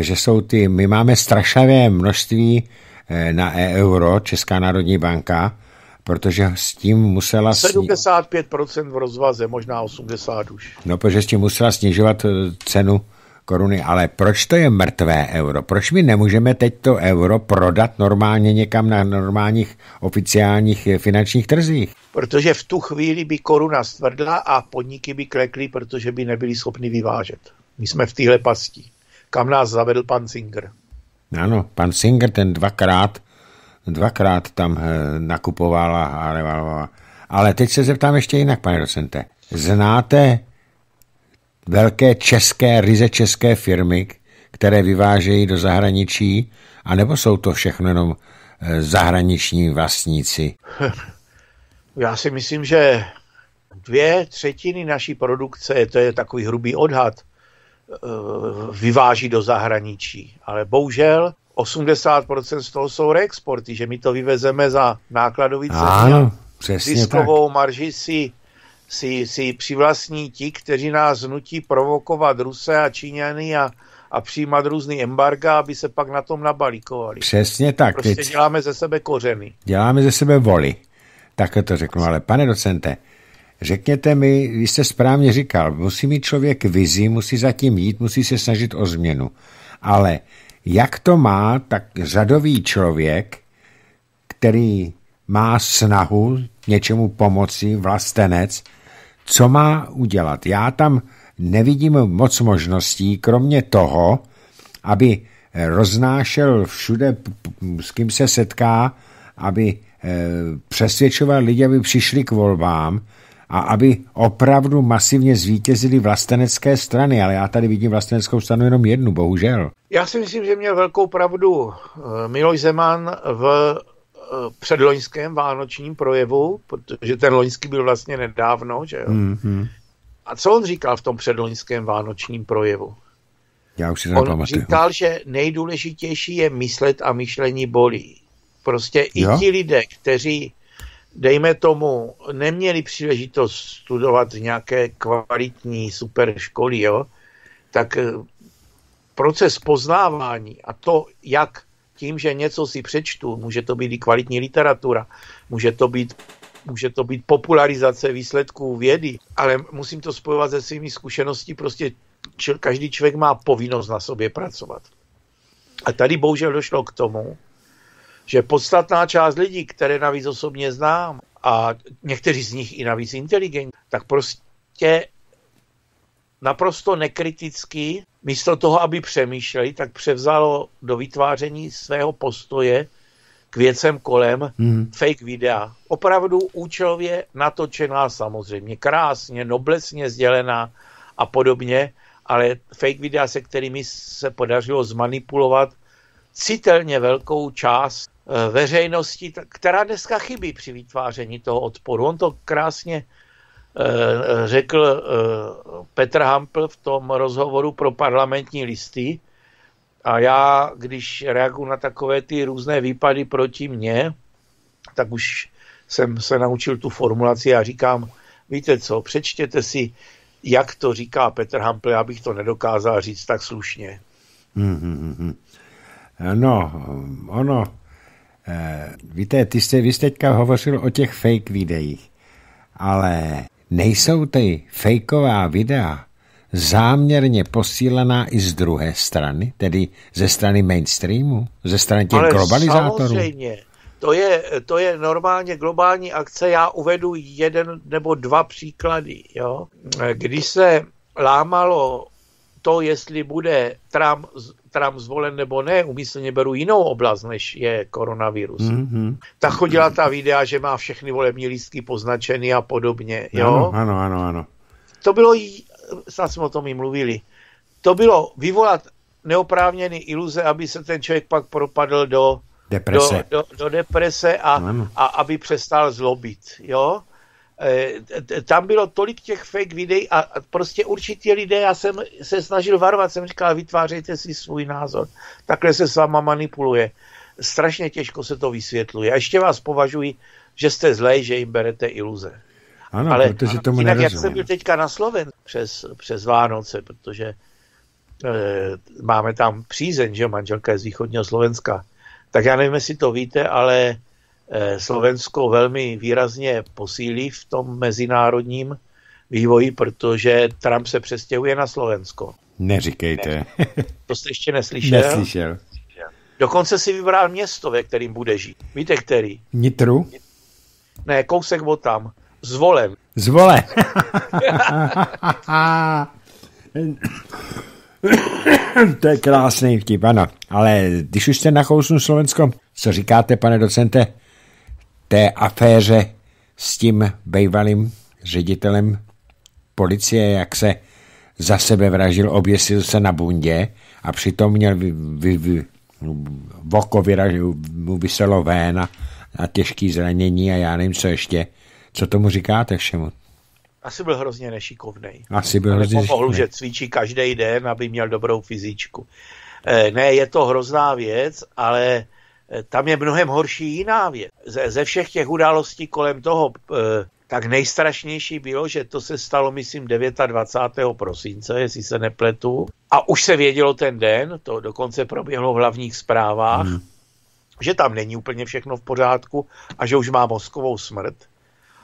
že jsou ty, my máme strašavé množství eh, na e-euro, Česká národní banka, protože s tím musela... 75% v rozvaze, možná 80 už. No, protože s tím musela snižovat eh, cenu koruny, ale proč to je mrtvé euro? Proč my nemůžeme teď to euro prodat normálně někam na normálních oficiálních finančních trzích? Protože v tu chvíli by koruna stvrdla a podniky by klekly, protože by nebyli schopni vyvážet. My jsme v téhle pasti. Kam nás zavedl pan Singer? Ano, pan Singer ten dvakrát dvakrát tam eh, nakupoval a revalvoval. Ale teď se zeptám ještě jinak, pane docente. Znáte velké české, ryze české firmy, které vyvážejí do zahraničí, anebo jsou to všechno jenom eh, zahraniční vlastníci? [laughs] Já si myslím, že dvě třetiny naší produkce, to je takový hrubý odhad, vyváží do zahraničí. Ale bohužel 80% z toho jsou reexporty, že my to vyvezeme za nákladový cenu. Ziskovou tak. marži si, si, si přivlastní ti, kteří nás nutí provokovat Ruse a Číňany a, a přijímat různý embarga, aby se pak na tom nabalíkovali. Přesně tak. Prostě teď děláme ze sebe kořeny. Děláme ze sebe voli. Tak to řeknu, ale pane docente, řekněte mi, vy jste správně říkal, musí mít člověk vizi, musí zatím jít, musí se snažit o změnu. Ale jak to má tak řadový člověk, který má snahu něčemu pomoci, vlastenec, co má udělat? Já tam nevidím moc možností, kromě toho, aby roznášel všude, s kým se setká, aby eh, přesvědčoval lidi, aby přišli k volbám, a aby opravdu masivně zvítězili vlastenecké strany, ale já tady vidím vlasteneckou stranu jenom jednu, bohužel. Já si myslím, že měl velkou pravdu eh, Miloš Zeman v eh, předloňském vánočním projevu, protože ten loňský byl vlastně nedávno, že jo? Mm-hmm. A co on říkal v tom předloňském vánočním projevu? Já už si On říkal, že nejdůležitější je myslet a myšlení bolí. Prostě jo? i ti lidé, kteří dejme tomu, neměli příležitost studovat nějaké kvalitní super školy, jo, tak eh, proces poznávání a to, jak tím, že něco si přečtu, může to být i kvalitní literatura, může to být, může to být popularizace výsledků vědy, ale musím to spojovat se svými zkušeností, prostě každý člověk má povinnost na sobě pracovat. A tady bohužel došlo k tomu, že podstatná část lidí, které navíc osobně znám, a někteří z nich i navíc inteligentní, tak prostě naprosto nekriticky, místo toho, aby přemýšleli, tak převzalo do vytváření svého postoje k věcem kolem hmm. fake videa. Opravdu účelově natočená samozřejmě, krásně, noblesně sdělená a podobně, ale fake videa, se kterými se podařilo zmanipulovat citelně velkou část veřejnosti, která dneska chybí při vytváření toho odporu. On to krásně eh, řekl eh, Petr Hampl v tom rozhovoru pro parlamentní listy. A já, když reaguji na takové ty různé výpady proti mně, tak už jsem se naučil tu formulaci a říkám, víte co, přečtěte si, jak to říká Petr Hampl, já bych to nedokázal říct tak slušně. Mm-hmm. No, ono, Eh, víte, ty jste, vy jste teďka hovořil o těch fake videích, ale nejsou ty fakeová videa záměrně posílená i z druhé strany, tedy ze strany mainstreamu, ze strany těch ale globalizátorů? samozřejmě. To je, to je normálně globální akce. Já uvedu jeden nebo dva příklady. Jo? Když se lámalo to, jestli bude Trump Trump zvolen nebo ne, umyslně beru jinou oblast, než je koronavirus. Mm-hmm. Tak chodila ta videa, že má všechny volební lístky poznačeny a podobně. Jo? Ano, ano, ano, ano. To bylo, snad jsme o tom i mluvili, to bylo vyvolat neoprávněný iluze, aby se ten člověk pak propadl do deprese, do, do, do deprese a, a aby přestal zlobit. Jo? Eh, tam bylo tolik těch fake videí a prostě určitě lidé, já jsem se snažil varovat, jsem říkal, vytvářejte si svůj názor. Takhle se s váma manipuluje. Strašně těžko se to vysvětluje. A ještě vás považuji, že jste zlej, že jim berete iluze. Ano, Ale protože tomu jinak, nerozumím. jak jsem byl teďka na Sloven přes, přes Vánoce, protože e, máme tam přízeň, že manželka je z východního Slovenska, tak já nevím, jestli to víte, ale Slovensko velmi výrazně posílí v tom mezinárodním vývoji, protože Trump se přestěhuje na Slovensko. Neříkejte. To jste ještě neslyšel? Neslyšel. Dokonce si vybral město, ve kterým bude žít. Víte, který? Nitru? Ne, kousek od tam. Zvolen. Zvolen. [laughs] to je krásný vtip, ano. Ale když už jste nakousnu Slovensko, co říkáte, pane docente, té aféře s tím bývalým ředitelem policie, jak se za sebe vražil, oběsil se na bundě a přitom měl vy, vy, vy, oko vyražil, mu vyselo vén a, a těžký zranění a já nevím, co ještě. Co tomu říkáte všemu? Asi byl hrozně nešikovný. Asi byl hrozně nešikovný. že cvičí každý den, aby měl dobrou fyzičku. E, ne, je to hrozná věc, ale eh, tam je mnohem horší jiná věc. Ze, ze všech těch událostí kolem toho, e, tak nejstrašnější bylo, že to se stalo, myslím, 29. prosince, jestli se nepletu. A už se vědělo ten den, to dokonce proběhlo v hlavních zprávách, hmm. že tam není úplně všechno v pořádku a že už má mozkovou smrt.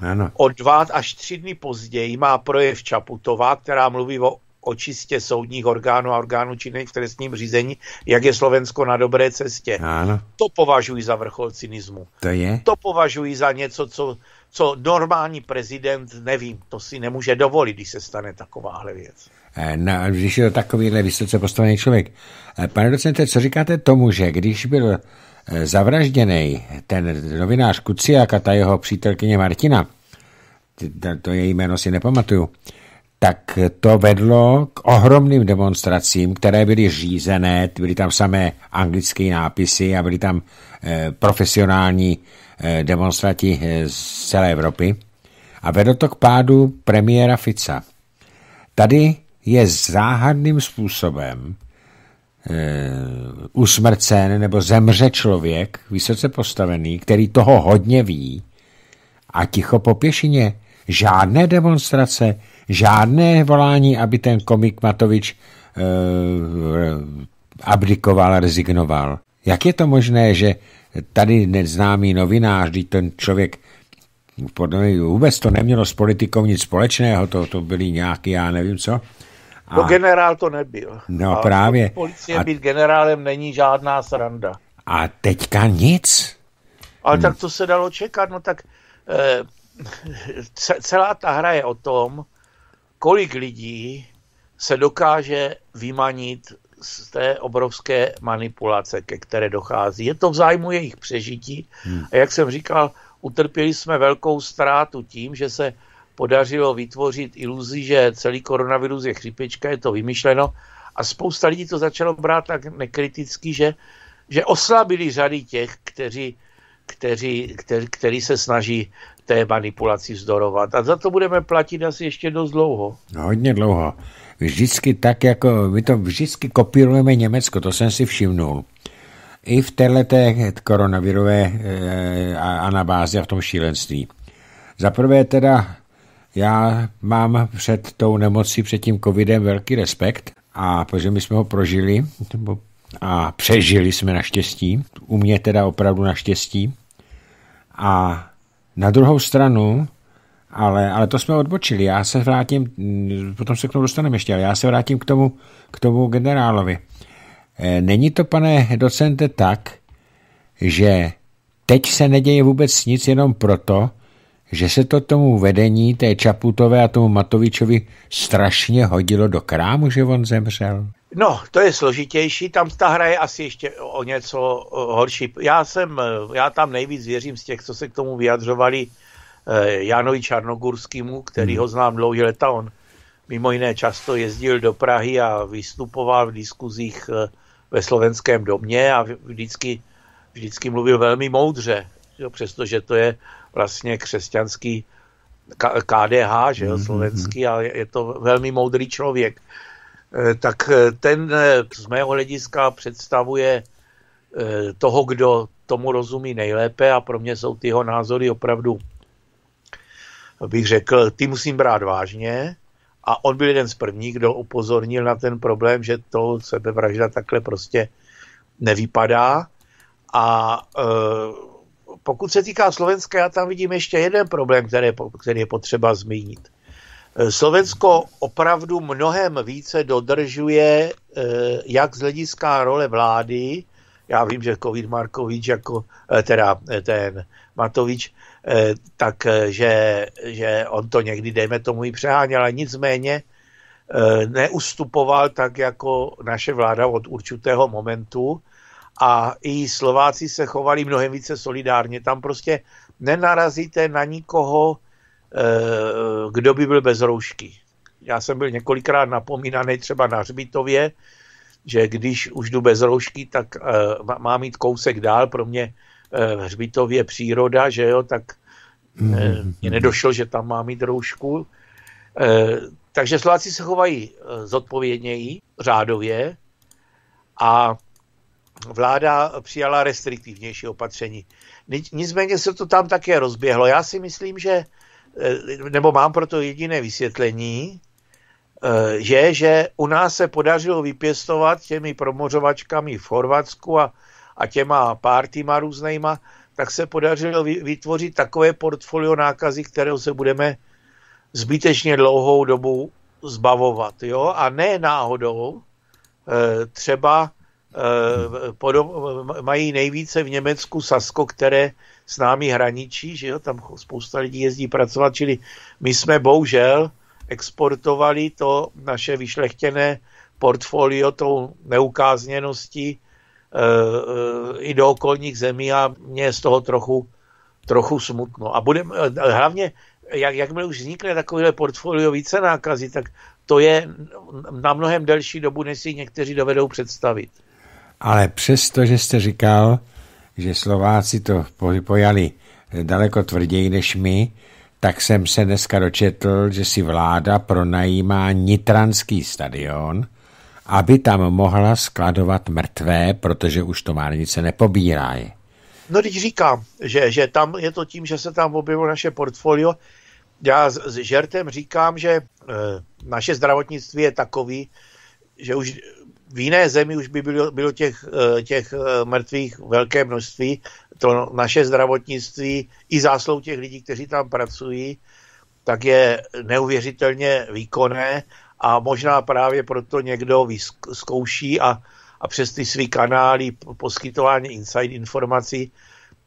Ano. O dva až tři dny později má projev Čaputová, která mluví o očistě soudních orgánů a orgánů činných v trestním řízení, jak je Slovensko na dobré cestě. Ano. To považuji za vrchol cynismu. To je? To považuji za něco, co, co normální prezident, nevím, to si nemůže dovolit, když se stane takováhle věc. Eh, no, když je to takovýhle vysoce postavený člověk. Eh, pane docente, co říkáte tomu, že když byl Eh, zavražděný ten novinář Kuciak a ta jeho přítelkyně Martina, to její jméno si nepamatuju, tak to vedlo k ohromným demonstracím, které byly řízené, byly tam samé anglické nápisy a byly tam eh, profesionální eh, demonstranti z celé Evropy. A vedlo to k pádu premiéra Fica. Tady je záhadným způsobem Eh, usmrcen nebo zemře člověk, vysoce postavený, který toho hodně ví a ticho po pěšině. Žádné demonstrace, žádné volání, aby ten komik Matovič uh, abdikoval, rezignoval. Jak je to možné, že tady neznámý novinář, když ten člověk podle mě vůbec to nemělo s politikou nic společného, to, to byly nějaký, já nevím co, No generál to nebyl. No a právě. Policie a... být generálem není žádná sranda. A teďka nic. Ale hmm. tak to se dalo čekat, no tak eh, celá ta hra je o tom, kolik lidí se dokáže vymanit z té obrovské manipulace, ke které dochází. Je to v zájmu jejich přežití. Hmm. A jak jsem říkal, utrpěli jsme velkou ztrátu tím, že se podařilo vytvořit iluzi, že celý koronavirus je chřipečka, je to vymyšleno a spousta lidí to začalo brát tak nekriticky, že, že oslabili řady těch, kteří, kteří, kteří, kteří se snaží té manipulaci vzdorovat. A za to budeme platit asi ještě dost dlouho. No, hodně dlouho. Vždycky tak, jako my to vždycky kopírujeme Německo, to jsem si všimnul. I v této koronavirové e, anabázi a v tom šílenství. Za prvé teda já mám před tou nemocí, před tím covidem velký respekt a protože my jsme ho prožili a přežili jsme naštěstí, u mě teda opravdu naštěstí. A na druhou stranu, ale, ale to jsme odbočili, já se vrátím, potom se k tomu dostaneme ještě, ale já se vrátím k tomu, k tomu generálovi. E, není to, pane docente, tak, že teď se neděje vůbec nic jenom proto, že se to tomu vedení té Čaputové a tomu Matovičovi strašně hodilo do krámu, že on zemřel? No, to je složitější, tam ta hra je asi ještě o něco horší. Já jsem, já tam nejvíc věřím z těch, co se k tomu vyjadřovali eh, Janovi Čarnogurskému, který hmm. ho znám dlouhý leta, on mimo jiné často jezdil do Prahy a vystupoval v diskuzích eh, ve slovenském domě a vždycky, vždycky mluvil velmi moudře, přestože to je vlastně křesťanský KDH, že jo, mhm, slovenský, a je to velmi moudrý člověk. Tak ten z mého hlediska představuje toho, kdo tomu rozumí nejlépe a pro mě jsou ty jeho názory opravdu, bych řekl, ty musím brát vážně. A on byl jeden z prvních, kdo upozornil na ten problém, že to sebevražda takhle prostě nevypadá. A pokud se týká Slovenska, já tam vidím ještě jeden problém, který je potřeba zmínit. E, Slovensko opravdu mnohem více dodržuje, e, jak z hlediska role vlády, já vím, že Covid Markovič, jako, eh, teda eh, ten Matovič, eh, tak že, že on to někdy, dejme tomu, i přeháněl, ale nicméně neustupoval tak jako naše vláda od určitého momentu a i Slováci se chovali mnohem více solidárně. Tam prostě nenarazíte na nikoho, kdo by byl bez roušky. Já jsem byl několikrát napomínaný třeba na Hřbitově, že když už jdu bez roušky, tak uh, má mít kousek dál. Pro mě uh, hřbitově příroda, že jo, tak uh, mě nedošlo, že tam má mít roušku. Takže Slováci se chovají zodpovědněji, řádově a vláda přijala restriktivnější opatření. Nicméně se to tam také rozběhlo. Já si myslím, že, nebo mám proto jediné vysvětlení, Eh, je, že u nás se podařilo vypěstovat těmi promořovačkami v Chorvatsku a, a těma pártyma různýma, tak se podařilo vytvořit takové portfolio nákazy, kterého se budeme zbytečně dlouhou dobu zbavovat. Jo? A ne náhodou, eh, třeba eh, mají nejvíce v Německu Sasko, které s námi hraničí, že jo, tam spousta lidí jezdí pracovat, čili my jsme bohužel exportovali to naše vyšlechtěné portfolio tou neukázněností e, e, i do okolních zemí a mě je z toho trochu, trochu smutno. A budem, e, hlavně, jak, jakmile už vznikne takovéhle portfolio více nákazy, tak to je na mnohem delší dobu, než si někteří dovedou představit. Ale přesto, že jste říkal, že Slováci to pojali daleko tvrději než my, tak jsem se dneska dočetl, že si vláda pronajímá Nitranský stadion, aby tam mohla skladovat mrtvé, protože už to márnice nepobírá je. No když říkám, že, že tam je to tím, že se tam objevilo naše portfolio, já s, s žertem říkám, že e, naše zdravotnictví je takový, že už v jiné zemi už by bylo, bylo těch, eh, těch eh, mrtvých velké množství. To naše zdravotnictví i záslou těch lidí, kteří tam pracují, tak je neuvěřitelně výkonné a možná právě proto někdo zkouší a, a přes ty svý kanály poskytování inside informací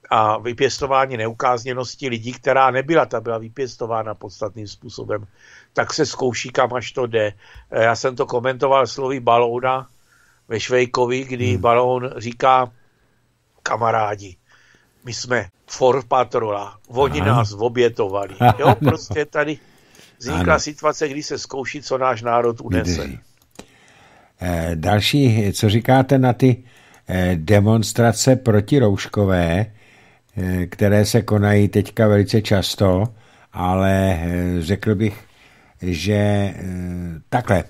a vypěstování neukázněnosti lidí, která nebyla, ta byla vypěstována podstatným způsobem, tak se zkouší, kam až to jde. Já jsem to komentoval slovy Balouna ve Švejkovi, kdy hmm. Balón říká kamarádi, my jsme for patrola, oni Aha. nás obětovali. [laughs] Jo, prostě tady vznikla ano. situace, kdy se zkouší, co náš národ unese. Eh, další, co říkáte na ty eh, demonstrace proti rouškové, eh, které se konají teďka velice často, ale řekl bych, že takhle,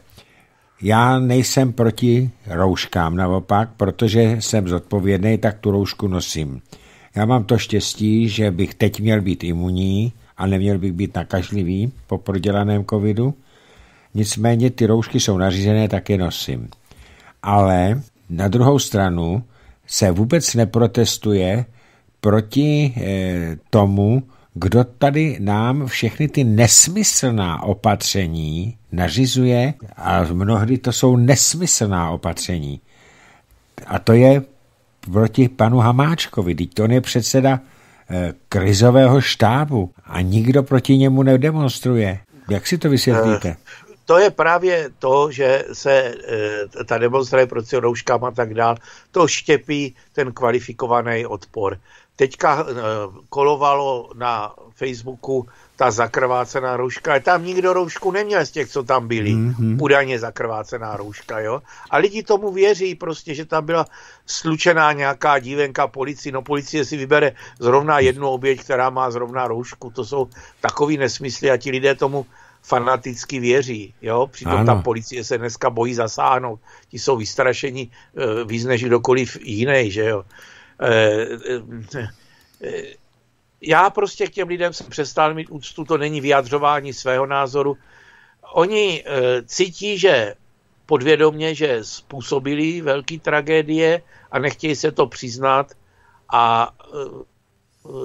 já nejsem proti rouškám, naopak, protože jsem zodpovědný, tak tu roušku nosím. Já mám to štěstí, že bych teď měl být imunní a neměl bych být nakažlivý po prodělaném covidu. Nicméně ty roušky jsou nařízené, tak je nosím. Ale na druhou stranu se vůbec neprotestuje proti eh, tomu, kdo tady nám všechny ty nesmyslná opatření nařizuje a mnohdy to jsou nesmyslná opatření. A to je proti panu Hamáčkovi, teď to je předseda eh, krizového štábu a nikdo proti němu nedemonstruje. Jak si to vysvětlíte? Eh, to je právě to, že se eh, ta demonstrace proti rouškám a tak dál, to štěpí ten kvalifikovaný odpor. Teďka kolovalo na Facebooku ta zakrvácená rouška. Ale tam nikdo roušku neměl z těch, co tam byli. Mm-hmm. Údajně zakrvácená rouška, jo. A lidi tomu věří prostě, že tam byla slučená nějaká dívenka policii. No policie si vybere zrovna jednu oběť, která má zrovna roušku. To jsou takový nesmysly a ti lidé tomu fanaticky věří. Jo? Přitom ano. ta policie se dneska bojí zasáhnout. Ti jsou vystrašeni e, víc než kdokoliv jiný. Že jo? E, e, e, já prostě k těm lidem jsem přestal mít úctu, to není vyjadřování svého názoru. Oni cítí, že podvědomě, že způsobili velké tragédie a nechtějí se to přiznat a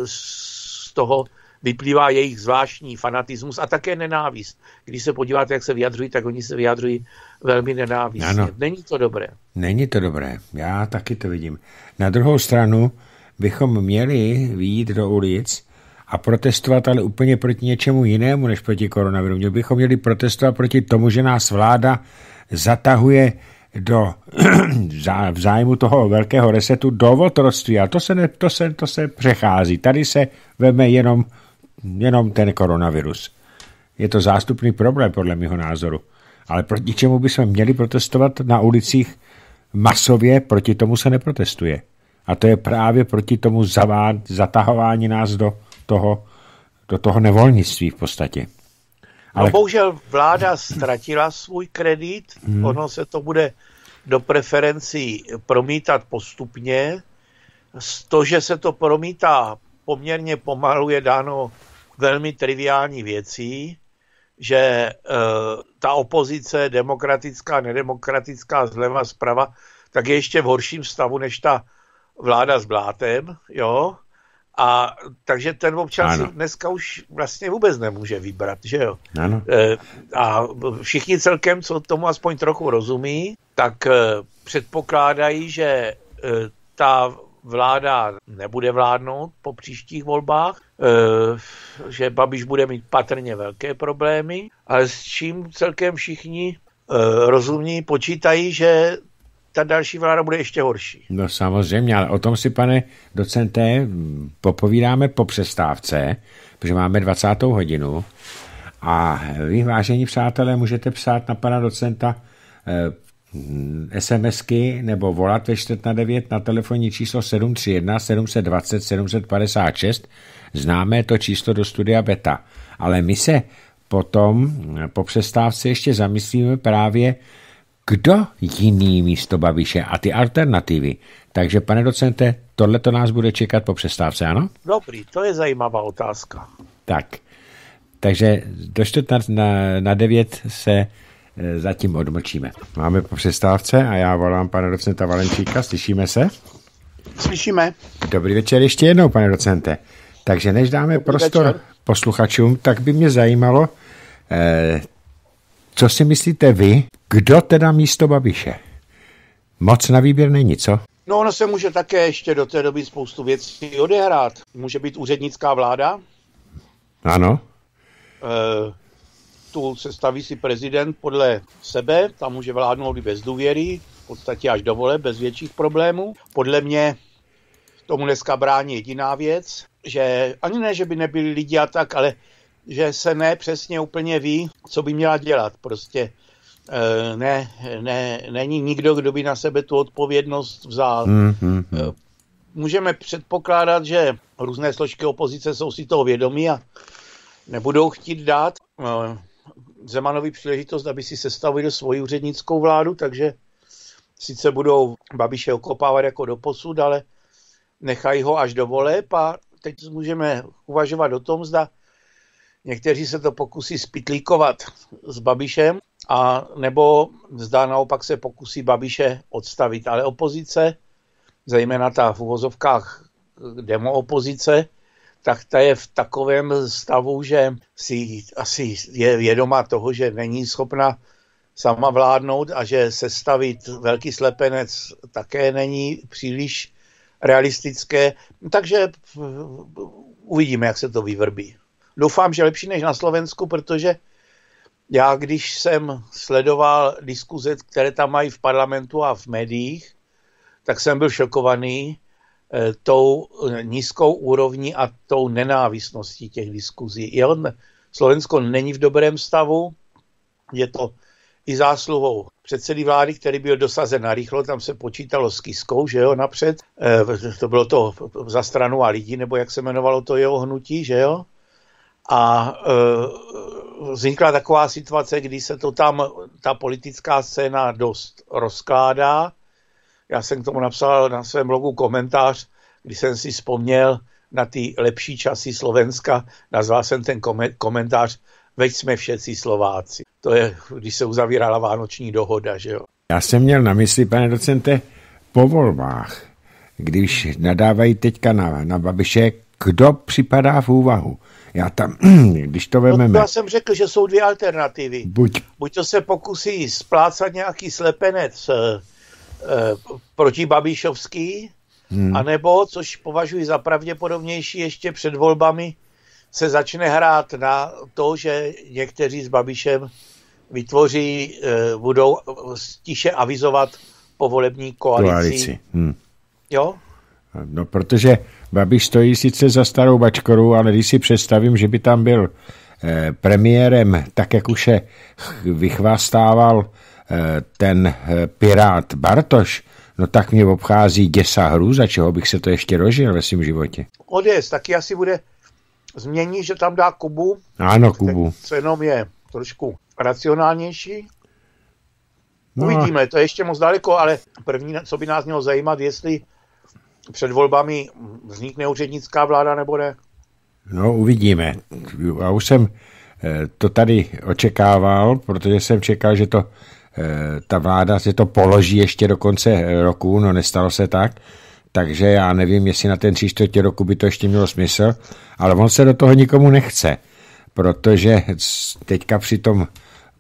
z toho vyplývá jejich zvláštní fanatismus a také nenávist. Když se podíváte, jak se vyjadřují, tak oni se vyjadřují velmi nenávistně. Ano. Není to dobré. Není to dobré, já taky to vidím. Na druhou stranu bychom měli výjít do ulic a protestovat ale úplně proti něčemu jinému než proti koronaviru. Měli bychom měli protestovat proti tomu, že nás vláda zatahuje do [clears throat] v zájmu toho velkého resetu do otroctví. A to se, ne, to, se, to se přechází. Tady se veme jenom jenom ten koronavirus. Je to zástupný problém, podle mého názoru. Ale proti čemu bychom měli protestovat na ulicích masově, proti tomu se neprotestuje. A to je právě proti tomu zavád, zatahování nás do toho, do toho nevolnictví v podstatě. No, Ale... No bohužel vláda ztratila svůj kredit, hmm. ono se to bude do preferencí promítat postupně. To, že se to promítá poměrně pomalu, je dáno velmi triviální věcí, že uh, ta opozice, demokratická, nedemokratická, zleva, zprava, tak je ještě v horším stavu než ta vláda s blátem, jo. A takže ten občan ano. si dneska už vlastně vůbec nemůže vybrat, že jo. Ano. E, a všichni celkem, co tomu aspoň trochu rozumí, tak e, předpokládají, že e, ta vláda nebude vládnout po příštích volbách, eh, že Babiš bude mít patrně velké problémy, ale s čím celkem všichni eh, rozumní počítají, že ta další vláda bude ještě horší. No samozřejmě, ale o tom si, pane docente, popovídáme po přestávce, protože máme 20. hodinu a vy, vážení přátelé, můžete psát na pana docenta eh, SMSky nebo volat ve 4 na 9 na telefonní číslo 731 720 756. Známe to číslo do studia Beta. Ale my se potom po přestávce ještě zamyslíme právě, kdo jiný místo Babiše a ty alternativy. Takže, pane docente, tohle to nás bude čekat po přestávce, ano? Dobrý, to je zajímavá otázka. Tak, takže do na, na, na 9 se zatím odmlčíme. Máme po přestávce a já volám pana docenta Valenčíka. Slyšíme se? Slyšíme. Dobrý večer ještě jednou, pane docente. Takže než dáme Dobrý prostor večer. posluchačům, tak by mě zajímalo, eh, co si myslíte vy, kdo teda místo Babiše? Moc na výběr není, co? No ono se může také ještě do té doby spoustu věcí odehrát. Může být úřednická vláda. Ano. Eh, tu sestaví si prezident podle sebe, tam může vládnout i bez důvěry, v podstatě až do vole, bez větších problémů. Podle mě tomu dneska brání jediná věc, že ani ne, že by nebyli lidi a tak, ale že se ne přesně úplně ví, co by měla dělat. Prostě eh, ne, ne, není nikdo, kdo by na sebe tu odpovědnost vzal. Mm, mm, mm. Můžeme předpokládat, že různé složky opozice jsou si toho vědomí a nebudou chtít dát eh, Zemanovi příležitost, aby si sestavili svoji úřednickou vládu, takže sice budou Babiše okopávat jako do posud, ale nechají ho až do voleb a teď můžeme uvažovat o tom, zda někteří se to pokusí spitlíkovat s Babišem a nebo zda naopak se pokusí Babiše odstavit. Ale opozice, zejména ta v uvozovkách demo opozice, tak ta je v takovém stavu, že si asi je vědoma toho, že není schopna sama vládnout a že sestavit velký slepenec také není příliš realistické. Takže uvidíme, jak se to vyvrbí. Doufám, že lepší než na Slovensku, protože já, když jsem sledoval diskuze, které tam mají v parlamentu a v médiích, tak jsem byl šokovaný, tou nízkou úrovní a tou nenávistností těch diskuzí. Jo? Slovensko není v dobrém stavu, je to i zásluhou předsedy vlády, který byl dosazen na rychlo, tam se počítalo s Kiskou, že jo, napřed. E, to bylo to za stranu a lidi, nebo jak se jmenovalo to jeho hnutí, že jo. A e, vznikla taková situace, kdy se to tam, ta politická scéna dost rozkládá. Já jsem k tomu napsal na svém blogu komentář, kdy jsem si vzpomněl na ty lepší časy Slovenska. Nazval jsem ten komentář Veď jsme všetci Slováci. To je, když se uzavírala vánoční dohoda, že jo. Já jsem měl na mysli, pane docente, po volbách, když nadávají teďka na, na Babiše, kdo připadá v úvahu. Já tam, [clears throat] když to vezmeme... No, já jsem řekl, že jsou dvě alternativy. Buď, Buď to se pokusí splácat nějaký slepenec e, e, proti Babišovský, hmm. anebo, což považuji za pravděpodobnější ještě před volbami, se začne hrát na to, že někteří s Babišem vytvoří, e, budou tiše avizovat povolební koalici. koalici. Hmm. Jo? No, protože Babiš stojí sice za starou bačkoru, ale když si představím, že by tam byl eh, premiérem, tak jak už je vychvastával eh, ten eh, pirát Bartoš, no tak mě obchází děsa hrůza, čeho bych se to ještě dožil ve svém životě. Odjezd, taky asi bude změní, že tam dá Kubu. Ano, Kubu. Co jenom je trošku racionálnější. No. Uvidíme, to je ještě moc daleko, ale první, co by nás mělo zajímat, jestli před volbami vznikne úřednická vláda nebo ne? No, uvidíme. Já už jsem eh, to tady očekával, protože jsem čekal, že to eh, ta vláda se to položí ještě do konce roku, no nestalo se tak, takže já nevím, jestli na ten tři čtvrtě roku by to ještě mělo smysl, ale on se do toho nikomu nechce, protože teďka při tom,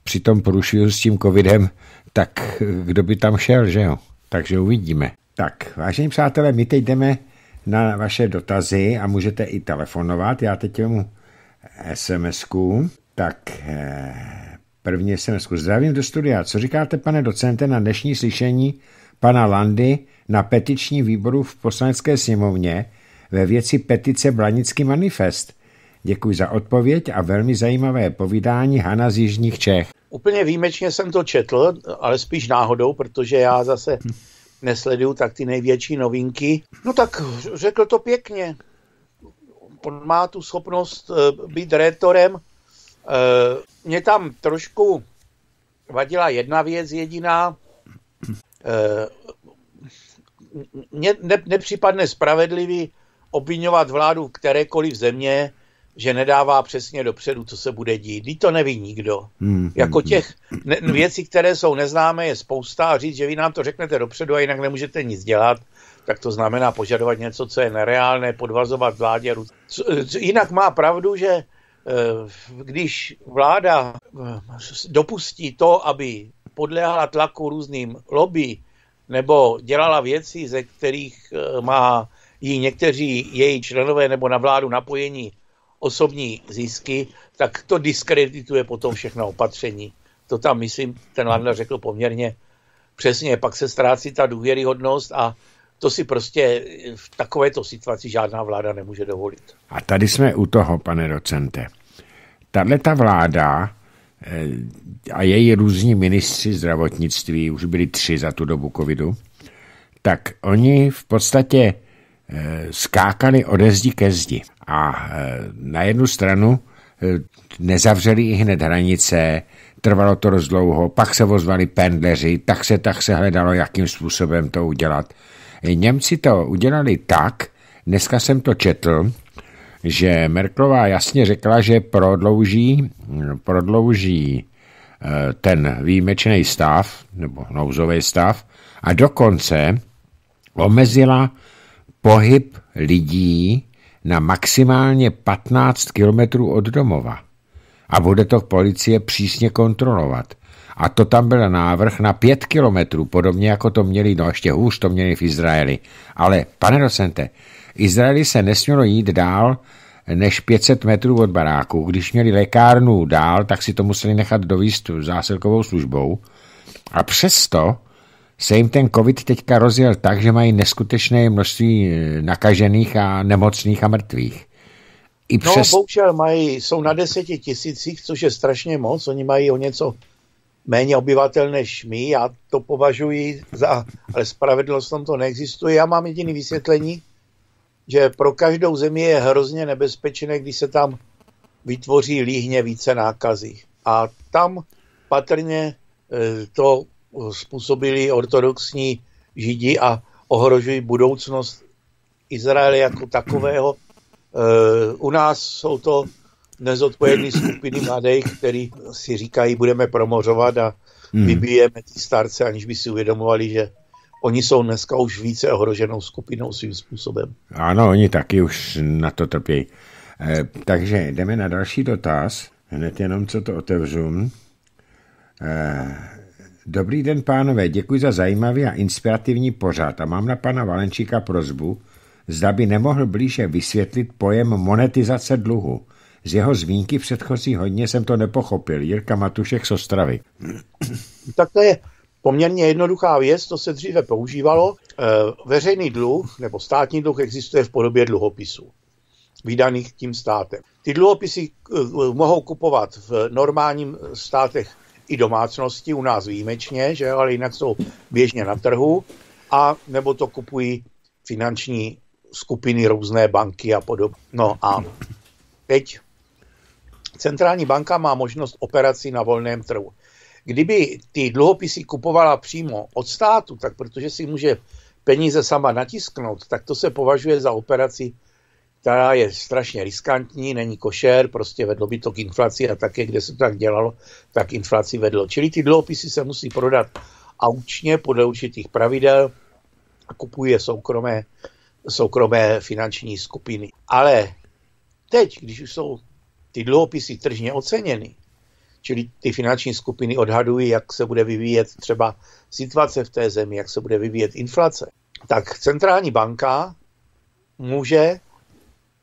při tom průšvihu s tím covidem, tak kdo by tam šel, že jo? Takže uvidíme. Tak, vážení přátelé, my teď jdeme na vaše dotazy a můžete i telefonovat. Já teď mu SMS-ku. Tak, eh, první SMS-ku. Zdravím do studia. Co říkáte, pane docente, na dnešní slyšení pana Landy na petiční výboru v poslanecké sněmovně ve věci petice Blanický manifest? Děkuji za odpověď a velmi zajímavé povídání Hana z Jižních Čech. Úplně výjimečně jsem to četl, ale spíš náhodou, protože já zase nesleduju tak ty největší novinky. No tak řekl to pěkně. On má tu schopnost uh, být rétorem. Uh, mě tam trošku vadila jedna věc jediná. Uh, mně ne, nepřipadne spravedlivý obvinovat vládu kterékoliv země, že nedává přesně dopředu, co se bude dít. Teď to neví nikdo. Hmm, jako těch ne, věcí, které jsou neznámé, je spousta a říct, že vy nám to řeknete dopředu a jinak nemůžete nic dělat, tak to znamená požadovat něco, co je nereálné, podvazovat vládě. Jinak má pravdu, že eh, když vláda eh, dopustí to, aby podléhala tlaku různým lobby nebo dělala věci, ze kterých eh, má jí někteří její členové nebo na vládu napojení osobní zisky, tak to diskredituje potom všechno opatření. To tam, myslím, ten Landa řekl poměrně přesně. Pak se ztrácí ta důvěryhodnost a to si prostě v takovéto situaci žádná vláda nemůže dovolit. A tady jsme u toho, pane docente. Tahle ta vláda eh, a její různí ministři zdravotnictví, už byli tři za tu dobu covidu, tak oni v podstatě eh, skákali ode zdi ke zdi. A e, na jednu stranu nezavřeli i hned hranice, trvalo to dost dlouho, pak se ozvali pendleři, tak se tak se hledalo, jakým způsobem to udělat. Němci to udělali tak, dneska jsem to četl, že Merklová jasně řekla, že prodlouží, prodlouží ten výjimečný stav, nebo nouzový stav, a dokonce omezila pohyb lidí na maximálně 15 kilometrů od domova. A bude to policie přísně kontrolovat. A to tam byl návrh na 5 kilometrů, podobně jako to měli, no ještě hůř to měli v Izraeli. Ale, pane docente, Izraeli se nesmělo jít dál než 500 metrů od baráku. Když měli lékárnu dál, tak si to museli nechat dovíst zásilkovou službou. A přesto se jim ten covid teďka rozjel tak, že mají neskutečné množství eh, nakažených a nemocných a mrtvých. I no, přes... No, bohužel mají, jsou na deseti tisících, což je strašně moc. Oni mají o něco méně obyvatel než my. Já to považuji za, ale spravedlnost tam to neexistuje. Já mám jediný vysvětlení, že pro každou zemi je hrozně nebezpečné, když se tam vytvoří líhně více nákazy. A tam patrně e, to způsobili ortodoxní židi a ohrožují budoucnost Izraele jako takového. E, u nás jsou to nezodpovědné skupiny mladých, který si říkají, budeme promořovat a hmm. vybijeme ty starce, aniž by si uvědomovali, že oni jsou dneska už více ohroženou skupinou svým způsobem. Ano, oni taky už na to trpějí. E, takže jdeme na další dotaz. Hned jenom, co to otevřu. E, dobrý den, pánové, děkuji za zajímavý a inspirativní pořád a mám na pana Valenčíka prozbu, zda by nemohl blíže vysvětlit pojem monetizace dluhu. Z jeho zmínky předchozí hodně jsem to nepochopil. Jirka Matušek z Ostravy. Tak to je poměrně jednoduchá věc, to se dříve používalo. Eh, veřejný dluh nebo státní dluh existuje v podobě dluhopisů vydaných tím státem. Ty dluhopisy eh, mohou kupovat v normálním státech i domácnosti, u nás výjimečně, že, ale jinak jsou běžně na trhu, a nebo to kupují finanční skupiny, různé banky a podobně. No a teď centrální banka má možnost operací na volném trhu. Kdyby ty dluhopisy kupovala přímo od státu, tak protože si může peníze sama natisknout, tak to se považuje za operaci, která je strašně riskantní, není košer, prostě vedlo by to k inflaci a také, kde se to tak dělalo, tak inflaci vedlo. Čili ty dluhopisy se musí prodat aučně podle určitých pravidel a kupuje soukromé, soukromé finanční skupiny. Ale teď, když už jsou ty dluhopisy tržně oceněny, čili ty finanční skupiny odhadují, jak se bude vyvíjet třeba situace v té zemi, jak se bude vyvíjet inflace, tak centrální banka může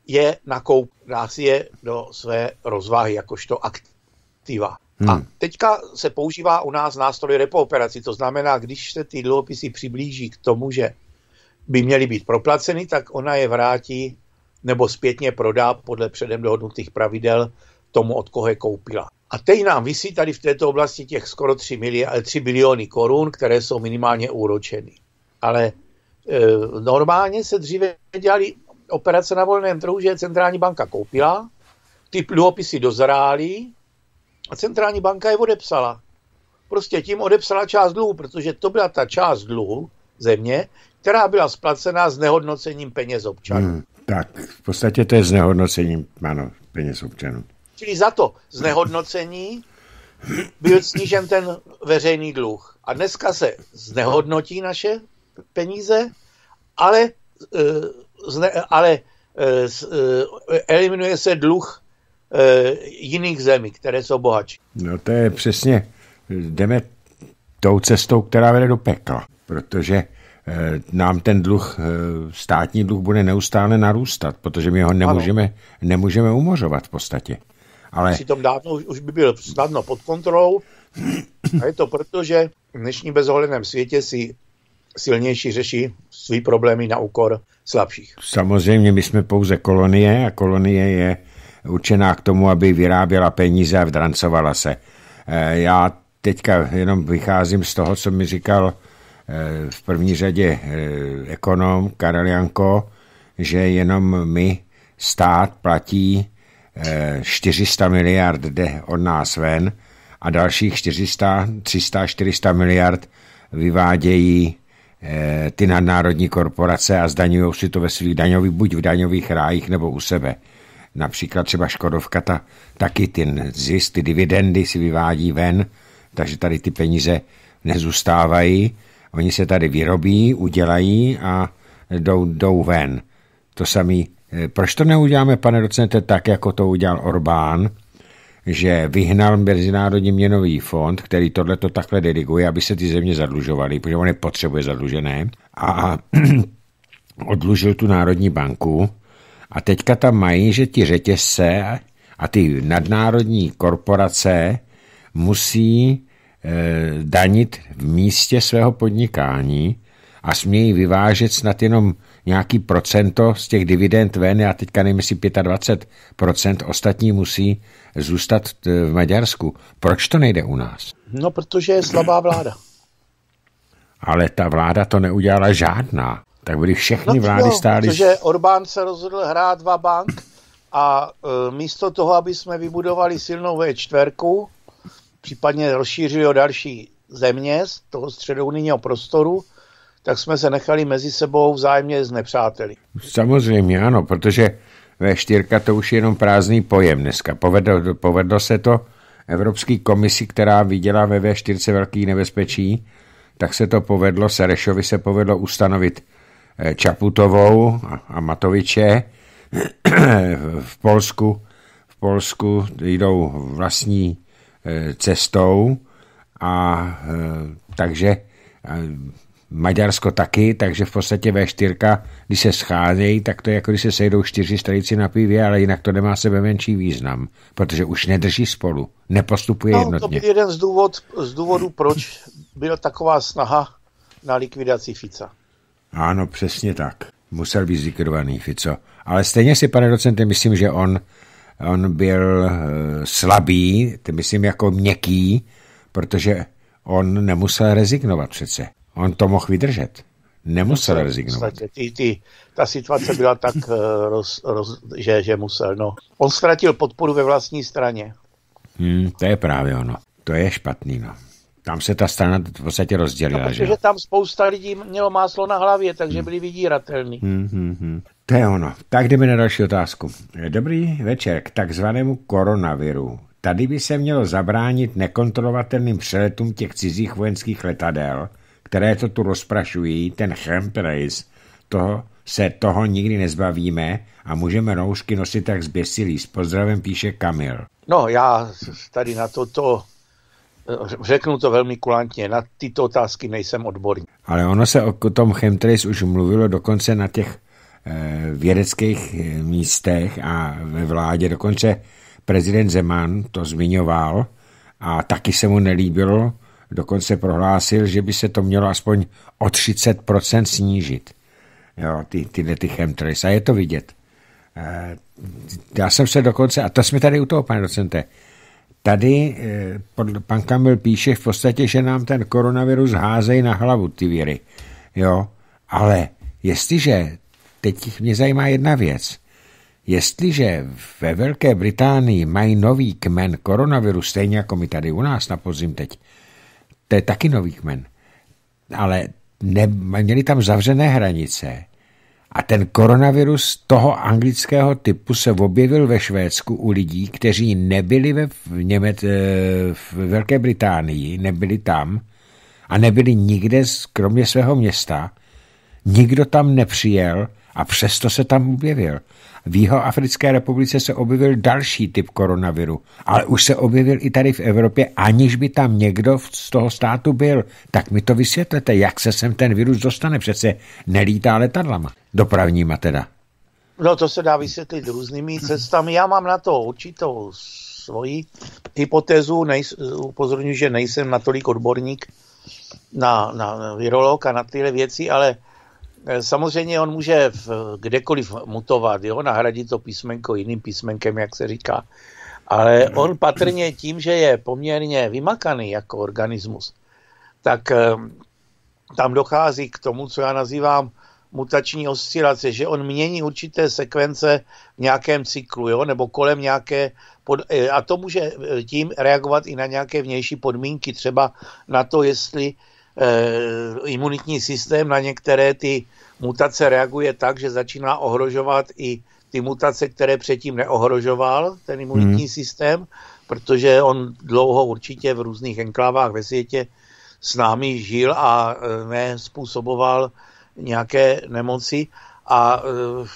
je nakoup, dá si je do své rozvahy jakožto aktiva. Hmm. A teďka se používá u nás nástroj repo operací, to znamená, když se ty dluhopisy přiblíží k tomu, že by měly být proplaceny, tak ona je vrátí nebo zpětně prodá podle předem dohodnutých pravidel tomu, od koho je koupila. A teď nám vysí tady v této oblasti těch skoro 3, miliard, 3 biliony korun, které jsou minimálně úročeny. Ale e, normálně se dříve dělali operace na volném trhu, že centrální banka koupila, ty dluhopisy dozrály a centrální banka je odepsala. Prostě tím odepsala část dluhu, protože to byla ta část dluhu země, která byla splacená s nehodnocením peněz občanů. Hmm. Tak, v podstatě to je znehodnocení, ano, peněz občanů. Čili za to znehodnocení byl snížen ten veřejný dluh. A dneska se znehodnotí naše peníze, ale, eh, zne, ale eh, eh, eliminuje se dluh jiných zemí, které jsou bohatší. No to je přesně, jdeme tou cestou, která vede do pekla, protože nám ten dluh, státní dluh bude neustále narůstat, protože my ho nemůžeme, nemůžeme umořovat v podstatě. Ale... tom dávno už, už by byl snadno pod kontrolou a je to proto, že v dnešním bezohledném světě si silnější řeší svý problémy na úkor slabších. Samozřejmě my jsme pouze kolonie a kolonie je určená k tomu, aby vyráběla peníze a vdrancovala se. Eh, já teďka jenom vycházím z toho, co mi říkal Eh, v první řadě eh, ekonom Karel Janko, že jenom my, stát, platí 400 eh, miliard jde od nás ven a dalších 400, 300, 400 miliard vyvádějí ty nadnárodní korporace a zdaňují si to ve svých daňových, buď v daňových rájích nebo u sebe. Například třeba Škodovka ta, taky ten zisk, ty dividendy si vyvádí ven, takže tady ty peníze nezůstávají Oni se tady vyrobí, udělají a jdou, jdou ven. To samý. Eh, proč to neuděláme, pane docente, tak, jako to udělal Orbán, že vyhnal Mezinárodní měnový fond, který tohle to takhle diriguje, aby se ty země zadlužovaly, protože on je potřebuje zadlužené, a [clears throat] odlužil tu Národní banku. A teďka tam mají, že ti řetězce a ty nadnárodní korporace musí danit v místě svého podnikání a smějí vyvážet snad jenom nějaký procento z těch dividend ven, já teďka nevím, jestli 25%, ostatní musí zůstat v Maďarsku. Proč to nejde u nás? No, protože je slabá vláda. Ale ta vláda to neudělala žádná. Tak byly všechny no, vlády no, stály... Protože Orbán se rozhodl hrát dva bank a e, místo toho, aby jsme vybudovali silnou V4, případně rozšířili o další země z toho středounijního prostoru, tak jsme se nechali mezi sebou vzájemně z nepřáteli. Samozřejmě ano, protože V4 to už je jenom prázdný pojem dneska. Povedlo, povedlo se to Evropské komisi, která viděla ve V4 velký nebezpečí, tak se to povedlo, Serešovi se povedlo ustanovit eh, Čaputovou a Matoviče. v Polsku, v Polsku jdou vlastní eh, cestou a eh, takže Maďarsko taky, takže v podstatě V4, když se scházejí, tak to je jako když se sejdou čtyři stranici na pivě, ale jinak to nemá sebe menší význam, protože už nedrží spolu, nepostupuje no, jednotně. To byl jeden z, důvod, z důvodů, proč byla taková snaha na likvidaci Fica. Ano, přesně tak. Musel být zlikvidovaný Fico. Ale stejně si, pane docente, myslím, že on, on byl uh, slabý, myslím jako měkký, protože on nemusel rezignovat přece. On to mohl vydržet. Nemusel musel, rezignovat. Ty, ty, ta situace byla tak, eh, roz, roz, že, že musel. No. On ztratil podporu ve vlastní straně. Hmm, to je právě ono. To je špatný. No. Tam se ta strana v podstatě rozdělila. No, protože že? tam spousta lidí mělo máslo na hlavě, takže hmm. byli vydíratelní. Hmm, hmm, hmm. To je ono. Tak jdeme na další otázku. Dobrý večer k takzvanému koronaviru. Tady by se mělo zabránit nekontrolovatelným přeletům těch cizích vojenských letadel, které to tu rozprašují, ten chemtrace, toho se toho nikdy nezbavíme a můžeme roušky nosit tak zběsilí. S pozdravem píše Kamil. No já tady na toto řeknu to velmi kulantně, na tyto otázky nejsem odborník. Ale ono se o tom chemtrace už mluvilo dokonce na těch eh, vědeckých eh, místech a ve vládě. Dokonce prezident Zeman to zmiňoval a taky se mu nelíbilo, dokonce prohlásil, že by se to mělo aspoň o 30% snížit. Jo, ty, tyhle ty chemtrails. A je to vidět. E, já jsem se dokonce, a to jsme tady u toho, pane docente, tady e, pan Kamil píše v podstatě, že nám ten koronavirus házejí na hlavu ty věry. Jo, ale jestliže, teď mě zajímá jedna věc, jestliže ve Velké Británii mají nový kmen koronaviru, stejně jako my tady u nás na podzim teď, to je taky nový kmen. Ale ne, měli tam zavřené hranice a ten koronavirus toho anglického typu se objevil ve Švédsku u lidí, kteří nebyli ve, v, Němec, eh, v Velké Británii, nebyli tam a nebyli nikde, kromě svého města. Nikdo tam nepřijel a přesto se tam objevil. V Jihoafrické republice se objevil další typ koronaviru, ale už se objevil i tady v Evropě, aniž by tam někdo z toho státu byl. Tak mi to vysvětlete, jak se sem ten virus dostane, přece nelítá letadlama, dopravníma teda. No to se dá vysvětlit různými cestami. Já mám na to určitou svoji hypotézu, upozorňuji, že nejsem natolik odborník na, na virolog a na tyhle věci, ale samozřejmě on může v, kdekoliv mutovat, jo, nahradit to písmenko jiným písmenkem, jak se říká. Ale on patrně tím, že je poměrně vymakaný jako organismus, tak eh, tam dochází k tomu, co já nazývám mutační oscilace, že on mění určité sekvence v nějakém cyklu, jo, nebo kolem nějaké, pod, eh, a to může tím reagovat i na nějaké vnější podmínky, třeba na to, jestli Eh, imunitní systém na některé ty mutace reaguje tak, že začíná ohrožovat i ty mutace, které předtím neohrožoval, ten imunitní hmm. systém, protože on dlouho určitě v různých enklávách ve světě s námi žil a eh, nespůsoboval nějaké nemoci a eh,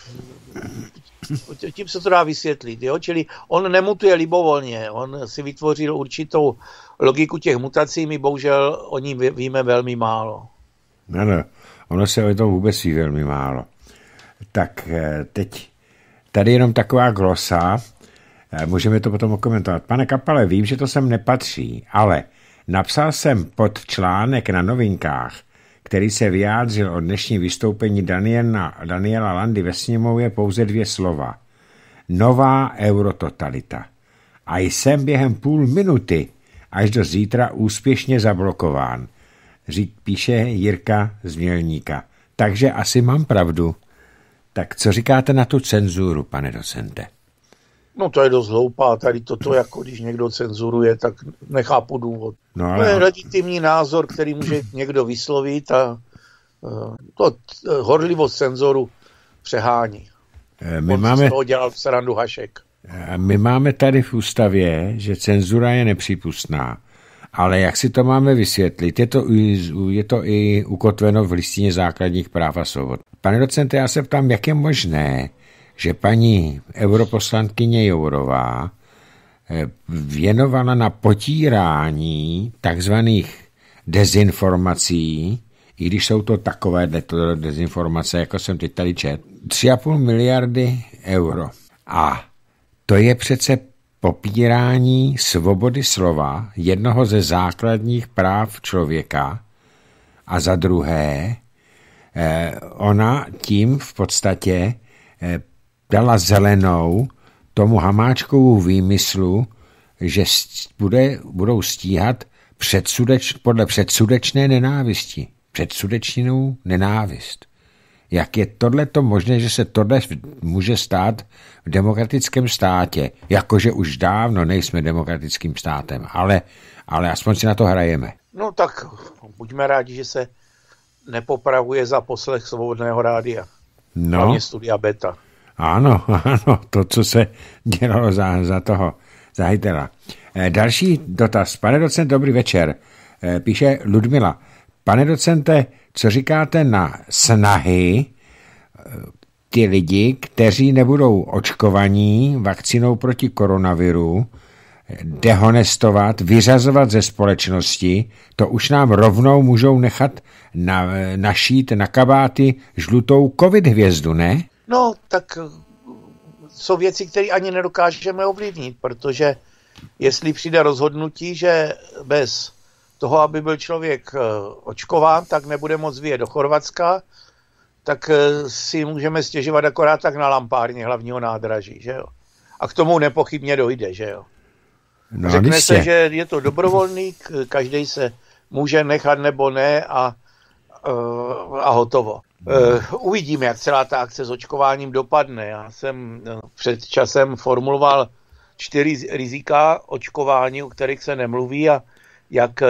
[coughs] tím se to dá vysvětlit. Jo? Čili on nemutuje libovolně, on si vytvořil určitou logiku těch mutací my bohužel o ní víme velmi málo. Ano, ono se o tom vůbec ví velmi málo. Tak eh, teď tady jenom taková glosa, eh, můžeme to potom okomentovat. Pane Kapale, vím, že to sem nepatří, ale Napsal jsem pod článek na novinkách, který se vyjádřil o dnešní vystoupení Daniela, Daniela Landy ve sněmově pouze dvě slova. Nová eurototalita. A jsem během půl minuty až do zítra úspěšně zablokován, řík, píše Jirka z Mělníka. Takže asi mám pravdu. Tak co říkáte na tu cenzuru, pane docente? No to je dost hloupá, tady toto jako když někdo cenzuruje, tak nechápu důvod. No. To je legitimní názor, který může někdo vyslovit a uh, to uh, horlivost cenzoru přehání. Eh, my On máme... z toho dělal v srandu Hašek. My máme tady v ústavě, že cenzura je nepřípustná. Ale jak si to máme vysvětlit? Je to, je to i ukotveno v listině základních práv a svobod. Pane docente, já se ptám, jak je možné, že paní europoslankyně Jourová eh, věnovala na potírání takzvaných dezinformací, i když jsou to takové dezinformace, jako jsem teď tady čet, 3,5 miliardy euro. A to je přece popírání svobody slova, jednoho ze základních práv člověka, a za druhé, eh, ona tím v podstatě eh, dala zelenou tomu Hamáčkovu výmyslu, že bude, budou stíhat předsudeč, podle předsudečné nenávisti. Předsudečnou nenávist. Jak je tohle to možné, že se tohle může stát v demokratickém státě? Jakože už dávno nejsme demokratickým státem, ale, ale aspoň si na to hrajeme. No tak buďme rádi, že se nepopravuje za poslech svobodného rádia. No. Hlavně studia beta. Ano, [laughs] ano, to, co se dělalo za, za toho, za Hitlera. Eh, další dotaz. Pane docent, dobrý večer. Eh, píše Ludmila. Pane docente, co říkáte na snahy eh, ty lidi, kteří nebudou očkovaní vakcinou proti koronaviru, dehonestovat, vyřazovat ze společnosti, to už nám rovnou můžou nechat na, našít na kabáty žlutou covid hvězdu, ne? No, tak eh, jsou věci, které ani nedokážeme ovlivnit, protože jestli přijde rozhodnutí, že bez toho, aby byl člověk eh, očkován, tak nebude moc vyjet do Chorvatska, tak eh, si můžeme stěžovat akorát tak na lampárně hlavního nádraží, že jo. A k tomu nepochybně dojde, že jo. No, Řekne se, že je to dobrovolný, každý se může nechat nebo ne a, a hotovo. Uh, uvidíme, jak celá ta akce s očkováním dopadne. Já jsem no, před časem formuloval čtyři rizika očkování, o kterých se nemluví a jak eh,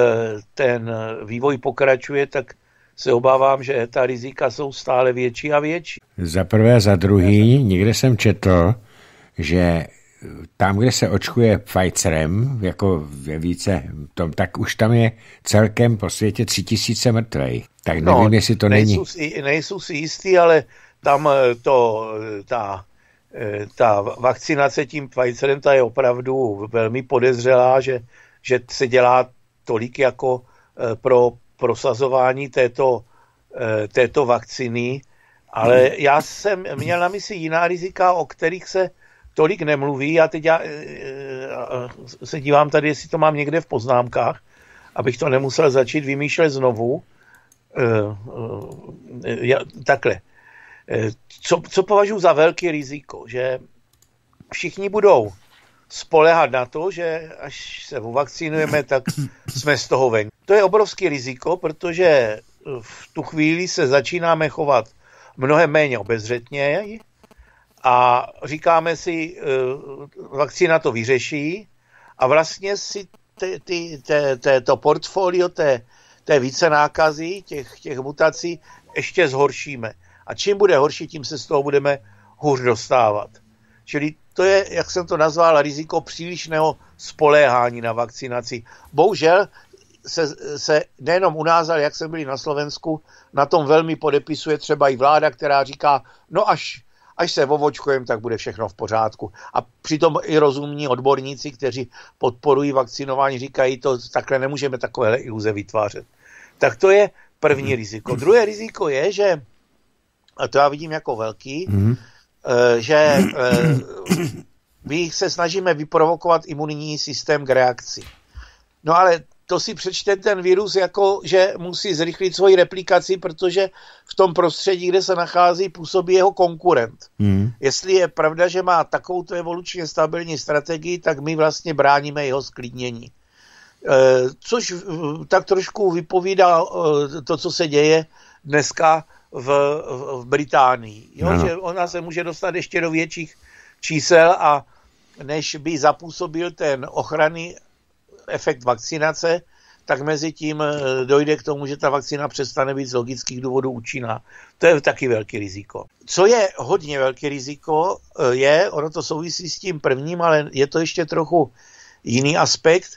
ten vývoj pokračuje, tak se obávám, že ta rizika jsou stále větší a větší. Za prvé a za druhý, někde jsem četl, že tam, kde se očkuje Pfizerem, jako ve více, tom, tak už tam je celkem po světě tři tisíce mrtvých. Tak no, nevím, no, jestli to nejsou není. Si, nejsou si jistý, ale tam eh, to, eh, ta, eh, ta vakcinace tím Pfizerem, ta je opravdu velmi podezřelá, že, že se dělá tolik jako pro prosazování této, této vakciny, ale hmm. já jsem měl na mysli jiná rizika, o kterých se tolik nemluví. A teď já se dívám tady, jestli to mám někde v poznámkách, abych to nemusel začít vymýšlet znovu. Eh, eh, takhle. Eh, co, co považuji za velké riziko, že všichni budou spolehat na to, že až se ovakcinujeme, tak jsme z toho ven. To je obrovský riziko, protože v tu chvíli se začínáme chovat mnohem méně obezřetně a říkáme si, vakcína to vyřeší a vlastně si ty, ty, te, te, to portfolio té té více nákazy, těch, těch mutací, ještě zhoršíme. A čím bude horší, tím se z toho budeme hůř dostávat. Čili to je, jak jsem to nazval, riziko přílišného spoléhání na vakcinaci. Bohužel se, se nejenom u nás, ale jak jsme byli na Slovensku, na tom velmi podepisuje třeba i vláda, která říká, no až, až se vovočkujeme, tak bude všechno v pořádku. A přitom i rozumní odborníci, kteří podporují vakcinování, říkají, to takhle nemůžeme takové iluze vytvářet. Tak to je první riziko. Druhé riziko je, že, a to já vidím jako velký, mm. že eh, my se snažíme vyprovokovat imunní systém k reakci. No ale to si přečte ten virus jako, že musí zrychlit svoji replikaci, protože v tom prostředí, kde se nachází, působí jeho konkurent. Hmm. Jestli je pravda, že má takovou evolučně stabilní strategii, tak my vlastně bráníme jeho sklidnění. Eh, což tak trošku vypovídá eh, to, co se děje dneska v, v Británii. Jo? Že ona se může dostat ještě do větších čísel a než by zapůsobil ten ochranný efekt vakcinace, tak mezi tím eh, dojde k tomu, že ta vakcína přestane být z logických důvodů účinná. To je taky velký riziko. Co je hodně velký riziko, je, ono to souvisí s tím prvním, ale je to ještě trochu jiný aspekt,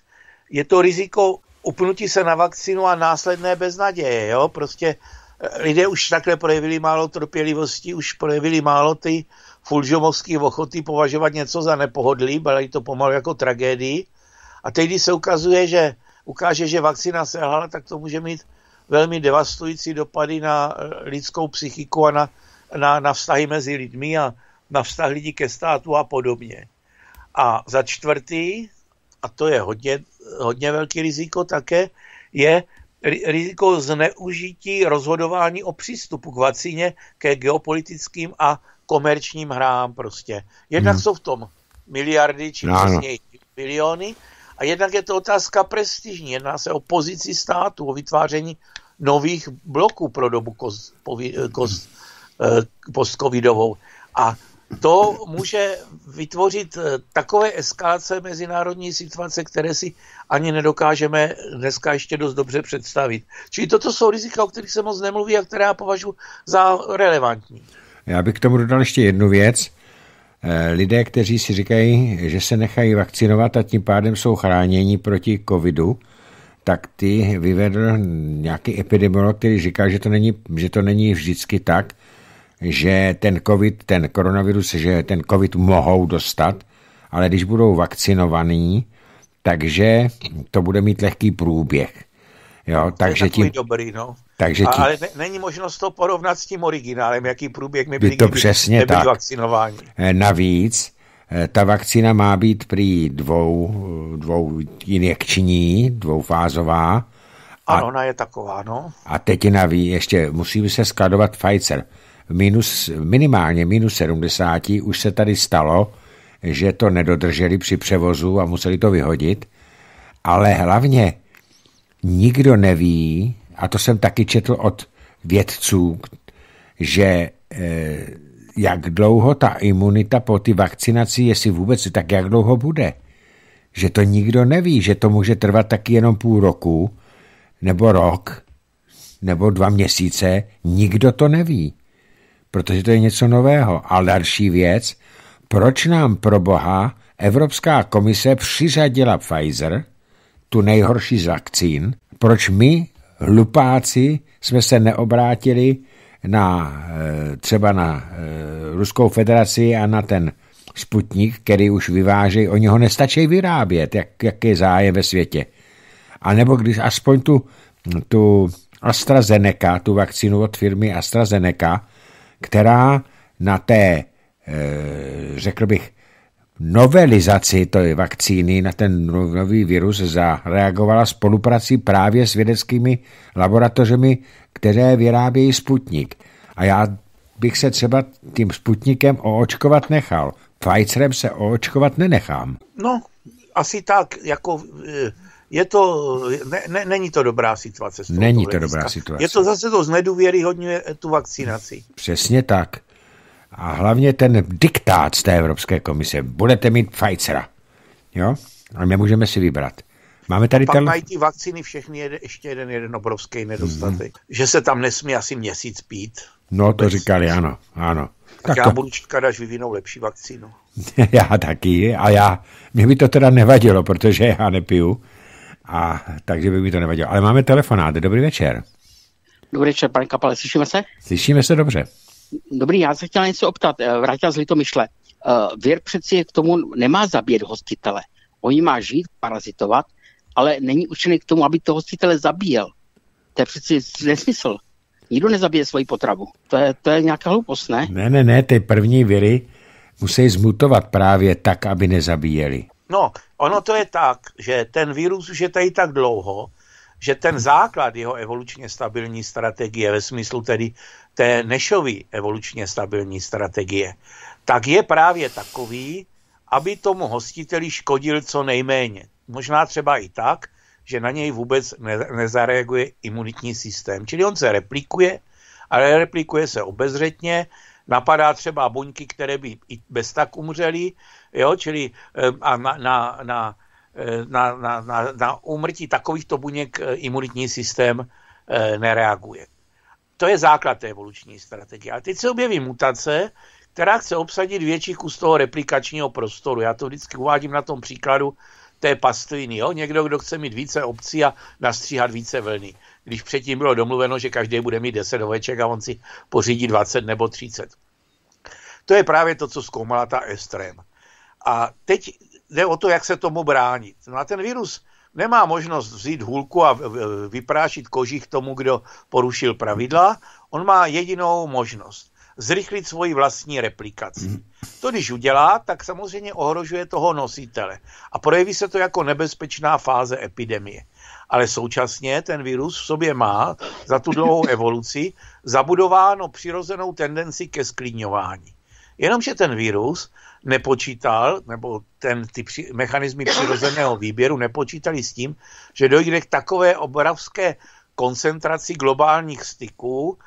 je to riziko upnutí se na vakcínu a následné beznaděje. Jo? Prostě eh, lidé už takhle projevili málo trpělivosti, už projevili málo ty fulžomovské ochoty považovat něco za nepohodlí, brali to pomalu jako tragédii. A teď, když se ukazuje, že ukáže, že vakcína selhala, tak to může mít velmi devastující dopady na eh, lidskou psychiku a na, na, na vztahy mezi lidmi a na vztah lidí ke státu a podobně. A za čtvrtý, a to je hodně, hodně velký riziko také, je riziko zneužití rozhodování o přístupu k vakcíně ke geopolitickým a komerčním hrám prostě. Jednak hmm. jsou v tom miliardy, či no, přesněji biliony, a jednak je to otázka prestižní. Jedná se o pozici státu, o vytváření nových bloků pro dobu kost, kost, eh, post-covidovou. A to může vytvořit eh, takové eskalace mezinárodní situace, které si ani nedokážeme dneska ještě dost dobře představit. Čili toto jsou rizika, o kterých se moc nemluví a které já považuji za relevantní. Já bych k tomu dodal ještě jednu věc. Eh, lidé, kteří si říkají, že se nechají vakcinovat a tím pádem jsou chráněni proti covidu, tak ty vyvedl nějaký epidemiolog, který říká, že to není, že to není vždycky tak, že ten covid, ten koronavirus, že ten covid mohou dostat, ale když budou vakcinovaní, takže to bude mít lehký průběh. Jo, takže tím, dobrý, no. Takže tím, ale ne, není možnost to porovnat s tím originálem, jaký průběh my byli, to přesně tak. vakcinování. Eh, navíc, eh, ta vakcína má být prý dvou, dvou injekční, dvoufázová. Ano, ona je taková, no. A teď navíc ještě musí se skladovat Pfizer minus, minimálně minus 70 už se tady stalo, že to nedodrželi při převozu a museli to vyhodit, ale hlavně nikdo neví, a to jsem taky četl od vědců, že eh, jak dlouho ta imunita po ty vakcinaci, jestli vůbec, tak jak dlouho bude. Že to nikdo neví, že to může trvat taky jenom půl roku, nebo rok, nebo dva měsíce, nikdo to neví protože to je něco nového. A další věc, proč nám pro boha Evropská komise přiřadila Pfizer, tu nejhorší z vakcín, proč my, hlupáci, jsme se neobrátili na eh, třeba na eh, Ruskou federaci a na ten Sputnik, který už vyvážejí, oni ho nestačí vyrábět, jak, jak je zájem ve světě. A nebo když aspoň tu, tu AstraZeneca, tu vakcínu od firmy AstraZeneca, která na té, eh, řekl bych, novelizaci té vakcíny na ten nový virus zareagovala spoluprací právě s vědeckými laboratořemi, které vyrábějí Sputnik. A já bych se třeba tím Sputnikem oočkovat nechal. Pfizerem se oočkovat nenechám. No, asi tak, jako eh, je to, ne, ne, není to dobrá situace. Není to dobrá situace. Je to zase to znedůvěry hodně tu vakcinaci. Přesně tak. A hlavně ten diktát z té Evropské komise. Budete mít Pfizera. Jo? A nemůžeme si vybrat. Máme tady Pak ten... mají ty vakcíny všechny jede, ještě jeden, jeden obrovský nedostatek. Hmm. Že se tam nesmí asi měsíc pít. No to říkali, ano. ano. Tak, tak já to... budu čekat, až vyvinou lepší vakcínu. [laughs] já taky. A já, mě by to teda nevadilo, protože já nepiju a takže by mi to nevadilo. Ale máme telefonát. Dobrý večer. Dobrý večer, pane Kapale, slyšíme se? Slyšíme se dobře. Dobrý, já se chtěl něco optat. Eh, vrátil z Litomyšle. Uh, Věr přeci k tomu nemá zabíjet hostitele. Oni má žít, parazitovat, ale není učený k tomu, aby to hostitele zabíjel. To je přeci nesmysl. Nikdo nezabije svoji potravu. To je, to je nějaká hloupost, ne? Ne, ne, ne, ty první viry musí zmutovat právě tak, aby nezabíjeli. No, ono to je tak, že ten virus už je tady tak dlouho, že ten základ jeho evolučně stabilní strategie, ve smyslu tedy té Nešovy evolučně stabilní strategie, tak je právě takový, aby tomu hostiteli škodil co nejméně. Možná třeba i tak, že na něj vůbec ne- nezareaguje imunitní systém. Čili on se replikuje, ale replikuje se obezřetně, napadá třeba buňky, které by i bez tak umřely, jo, čili a na, na, na, na, na, na, na úmrtí takovýchto buněk imunitní systém nereaguje. To je základ té evoluční strategie. Ale teď se objeví mutace, která chce obsadit větší kus toho replikačního prostoru. Já to vždycky uvádím na tom příkladu té pastviny. Jo? Někdo, kdo chce mít více obcí a nastříhat více vlny. Když předtím bylo domluveno, že každý bude mít 10 oveček a on si pořídí 20 nebo 30. To je právě to, co zkoumala ta Estrem. A teď jde o to, jak se tomu bránit. No a ten virus nemá možnost vzít hůlku a vyprášit kožich tomu, kdo porušil pravidla. On má jedinou možnost zrychlit svoji vlastní replikaci. To, když udělá, tak samozřejmě ohrožuje toho nositele. A projeví se to jako nebezpečná fáze epidemie. Ale současně ten virus v sobě má za tu dlouhou [laughs] evoluci zabudováno přirozenou tendenci ke sklíňování. Jenomže ten virus nepočítal, nebo ten, ty při, mechanizmy přirozeného výběru nepočítali s tím, že dojde k takové obrovské koncentraci globálních styků,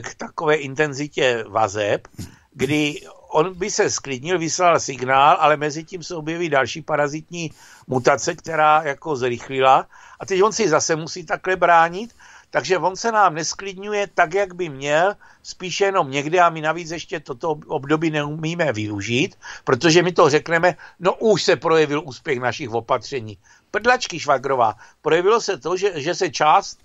k takové intenzitě vazeb, kdy on by se sklidnil, vyslal signál, ale mezi tím se objeví další parazitní mutace, která jako zrychlila. A teď on si zase musí takhle bránit, takže on se nám nesklidňuje tak, jak by měl, spíše jenom někde a my navíc ještě toto období neumíme využít, protože my to řekneme, no už se projevil úspěch našich opatření. Prdlačky Švagrová, projevilo se to, že, že se část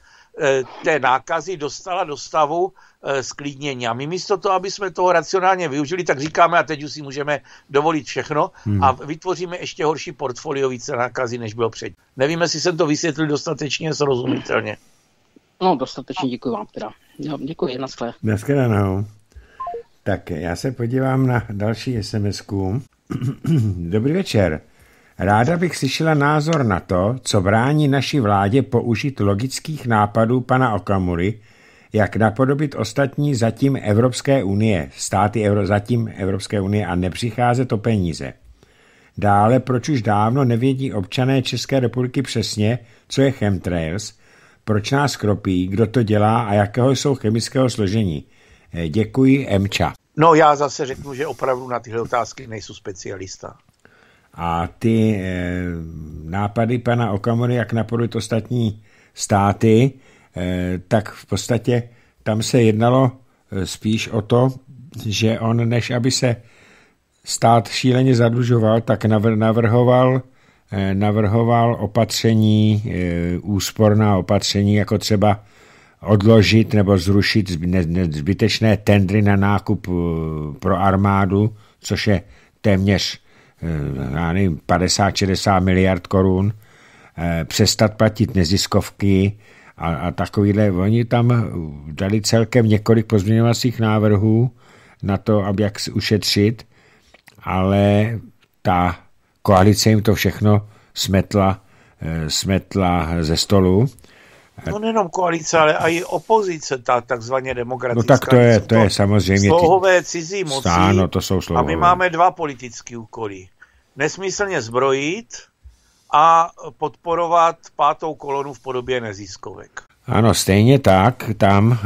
té nákazy dostala do stavu sklidnění. A my místo toho, aby jsme toho racionálně využili, tak říkáme, a teď už si můžeme dovolit všechno hmm. a vytvoříme ještě horší portfolio více nákazy, než bylo před. Nevím, jestli jsem to vysvětlil dostatečně srozumitelně. No, dostatečně děkuji vám teda. Jo, děkuji, naschle. Naschledanou. Tak já se podívám na další sms -ku. [clears throat] Dobrý večer. Ráda bych slyšela názor na to, co brání naší vládě použít logických nápadů pana Okamury, jak napodobit ostatní zatím Evropské unie, státy Euro, zatím Evropské unie a nepřicházet o peníze. Dále, proč už dávno nevědí občané České republiky přesně, co je chemtrails, proč nás kropí, kdo to dělá a jakého jsou chemického složení. Děkuji, Emča. No já zase řeknu, že opravdu na tyhle otázky nejsou specialista. A ty e, nápady pana Okamory, jak napodobit ostatní státy, e, tak v podstatě tam se jednalo spíš o to, že on, než aby se stát šíleně zadlužoval, tak navrhoval, navrhoval opatření, úsporná opatření, jako třeba odložit nebo zrušit zbytečné tendry na nákup pro armádu, což je téměř já nevím, 50-60 miliard korun, přestat platit neziskovky a, a takovýhle. Oni tam dali celkem několik pozměňovacích návrhů na to, aby jak ušetřit, ale ta koalice jim to všechno smetla, smetla ze stolu. No nejenom koalice, ale i opozice, ta takzvaně demokratická. No tak to je, to je samozřejmě... Slohové cizí moci. Stáno, to jsou slohové. A my máme dva politické úkoly. Nesmyslně zbrojit a podporovat pátou kolonu v podobě neziskovek. Ano, stejně tak. Tam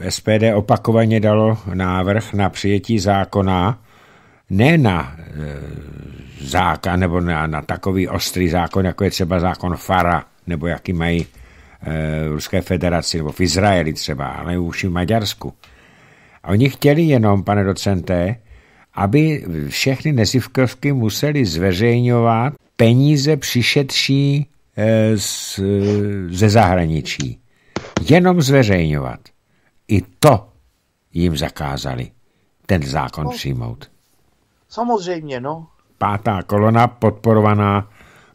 e, SPD opakovaně dalo návrh na přijetí zákona, ne na e, zákon, nebo na, na takový ostrý zákon, jako je třeba zákon FARA, nebo jaký mají v Ruské federaci nebo v Izraeli třeba, ale už v Maďarsku. A oni chtěli jenom, pane docenté, aby všechny nezivkovky museli zveřejňovat peníze přišetří z, ze zahraničí. Jenom zveřejňovat. I to jim zakázali ten zákon no, přijmout. Samozřejmě, no. Pátá kolona podporovaná,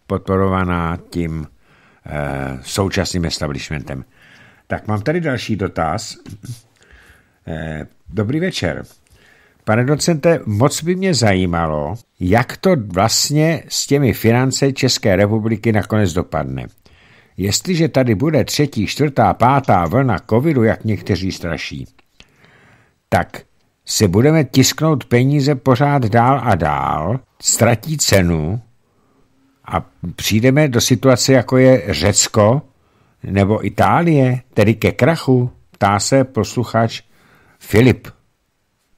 podporovaná tím eh, současným establishmentem. Tak mám tady další dotaz. Eh, dobrý večer. Pane docente, moc by mě zajímalo, jak to vlastně s těmi finance České republiky nakonec dopadne. Jestliže tady bude třetí, čtvrtá, pátá vlna covidu, jak někteří straší, tak si budeme tisknout peníze pořád dál a dál, ztratí cenu a přijdeme do situace, jako je Řecko nebo Itálie, tedy ke krachu, ptá se posluchač Filip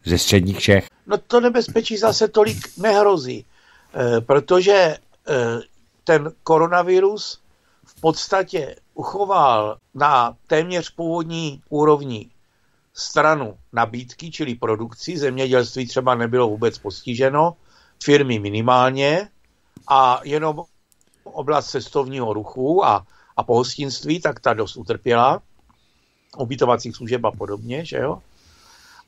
ze středních Čech. No to nebezpečí zase tolik nehrozí, eh, protože eh, ten koronavirus v podstatě uchoval na téměř původní úrovni stranu nabídky, čili produkci, zemědělství třeba nebylo vůbec postiženo, firmy minimálně a jenom oblast cestovního ruchu a, a pohostinství, tak ta dost utrpěla, ubytovacích služeb a podobně, že jo.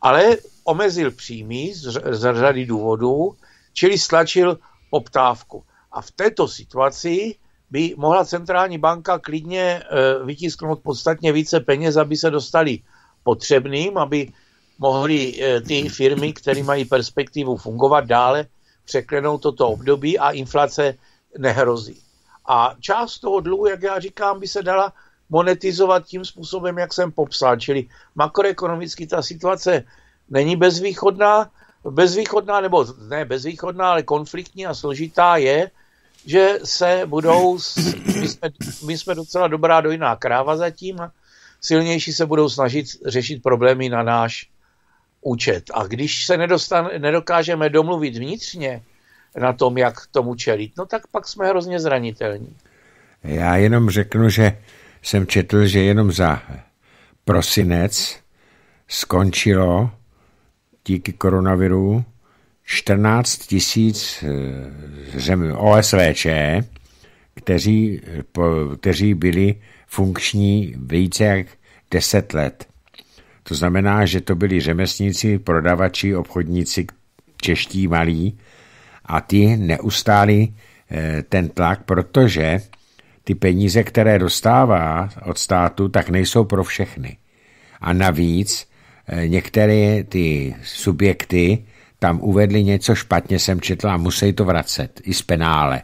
Ale omezil příjmy z, z řady důvodů, čili stlačil poptávku. A v této situaci by mohla centrální banka klidně e, vytisknout podstatně více peněz, aby se dostali potřebným, aby mohly e, ty firmy, které mají perspektivu fungovat dále, překlenout toto období a inflace nehrozí. A část toho dluhu, jak já říkám, by se dala monetizovat tím způsobem, jak jsem popsal. Čili makroekonomicky ta situace není bezvýchodná, bezvýchodná, nebo ne bezvýchodná, ale konfliktní a složitá je, že se budou, my jsme, my jsme docela dobrá dojná kráva zatím a silnější se budou snažit řešit problémy na náš účet. A když se nedostan, nedokážeme domluvit vnitřně na tom, jak tomu čelit, no tak pak jsme hrozně zranitelní. Já jenom řeknu, že jsem četl, že jenom za prosinec skončilo díky koronaviru 14 tisíc eh, OSVČ, kteří, kteří byli funkční více jak 10 let. To znamená, že to byli řemeslníci, prodavači, obchodníci, čeští malí a ty neustáli eh, ten tlak, protože ty peníze, které dostává od státu, tak nejsou pro všechny. A navíc eh, některé ty subjekty tam uvedli něco špatně, jsem četl a musí to vracet, i z penále.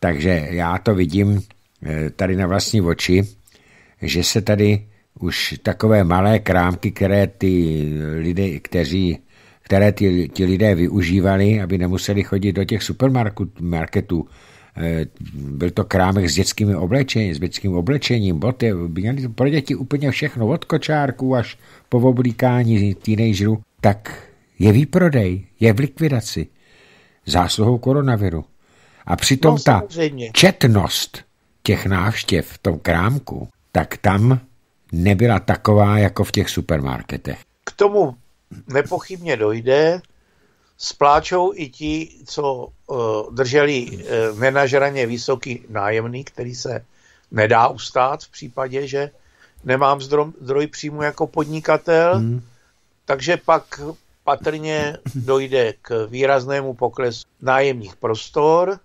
Takže já to vidím tady na vlastní oči, že se tady už takové malé krámky, které ty lidé, kteří, které ty, ty lidé využívali, aby nemuseli chodit do těch supermarketů, eh, byl to krámek s dětskými oblečením, s dětským oblečením, boty, měli pro děti úplně všechno, od kočárků až po oblíkání teenagerů, tak je výprodej, je v likvidaci zásluhou koronaviru. A přitom no, ta četnost těch návštěv v tom krámku, tak tam nebyla taková jako v těch supermarketech. K tomu nepochybně dojde. Spláčou i ti, co uh, drželi uh, nenažraně vysoký nájemný, který se nedá ustát v případě, že nemám zdroj, zdroj příjmu jako podnikatel. Hmm. Takže pak patrně dojde k výraznému poklesu nájemních prostor.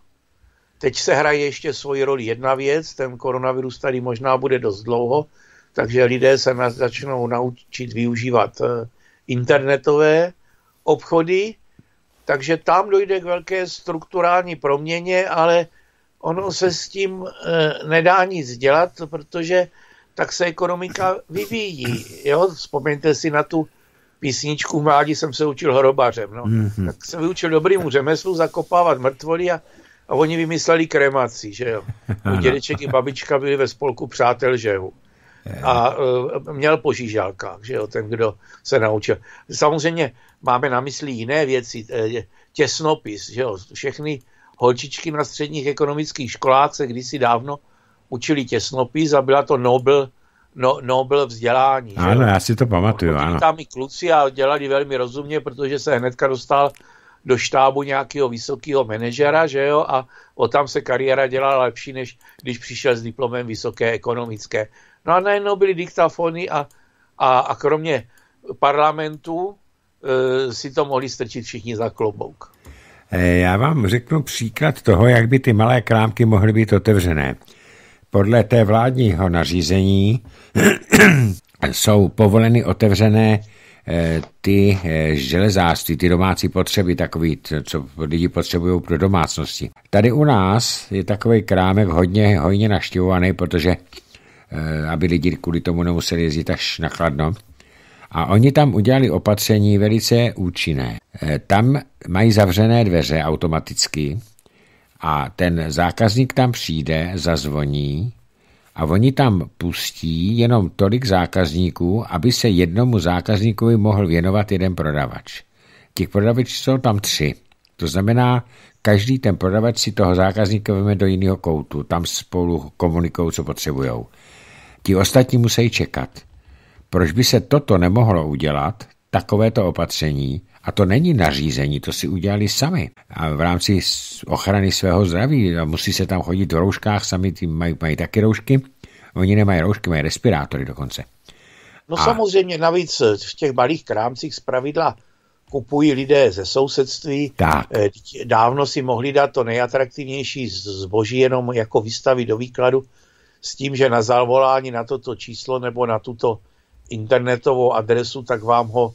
Teď se hraje ještě svoji roli jedna věc, ten koronavirus tady možná bude dost dlouho, takže lidé se začnou naučit využívat eh, internetové obchody, takže tam dojde k velké strukturální proměně, ale ono se s tím eh, nedá nic dělat, protože tak se ekonomika vyvíjí. Jo? Vzpomeňte si na tu písničku mládí jsem se učil hrobařem. No. Mm-hmm. Tak jsem vyučil dobrýmu řemeslu zakopávat mrtvoly a, a oni vymysleli kremaci, že jo. [laughs] Dědeček i babička byli ve spolku přátel žehu. A uh, měl po žížalkách, že jo, ten, kdo se naučil. Samozřejmě máme na mysli jiné věci, e, těsnopis, že jo, všechny holčičky na středních ekonomických školách se kdysi dávno učili těsnopis a byla to Nobel no, Nobel vzdělání. Ano, že? já si to pamatuju, ano. Tam i kluci a dělali velmi rozumně, protože se hnedka dostal do štábu nějakého vysokého manažera, že jo, a o tam se kariéra dělala lepší, než když přišel s diplomem vysoké ekonomické. No a najednou byly diktafony a, a, a kromě parlamentu e, si to mohli strčit všichni za klobouk. E, já vám řeknu příklad toho, jak by ty malé krámky mohly být otevřené. Podle té vládního nařízení [clears throat] jsou povoleny otevřené ty železářství, ty domácí potřeby, takový, co lidi potřebují pro domácnosti. Tady u nás je takový krámek hodně hojně naštěvovaný, protože aby lidi kvůli tomu nemuseli jezdit až na chladno. A oni tam udělali opatření velice účinné. Tam mají zavřené dveře automaticky a ten zákazník tam přijde, zazvoní a oni tam pustí jenom tolik zákazníků, aby se jednomu zákazníkovi mohl věnovat jeden prodavač. Těch prodavačů jsou tam tři. To znamená, každý ten prodavač si toho zákazníka veme do jiného koutu, tam spolu komunikují, co potřebují. Ti ostatní musí čekat. Proč by se toto nemohlo udělat, takovéto opatření, a to není nařízení, to si udělali sami. A v rámci ochrany svého zdraví a musí se tam chodit v rouškách, sami ty mají, mají taky roušky. Oni nemají roušky, mají respirátory dokonce. No a... samozřejmě navíc v těch malých krámcích zpravidla kupují lidé ze sousedství. Tak. Eh, dávno si mohli dát to nejatraktivnější zboží jenom jako vystavit do výkladu s tím, že na zavolání na toto číslo nebo na tuto internetovou adresu, tak vám ho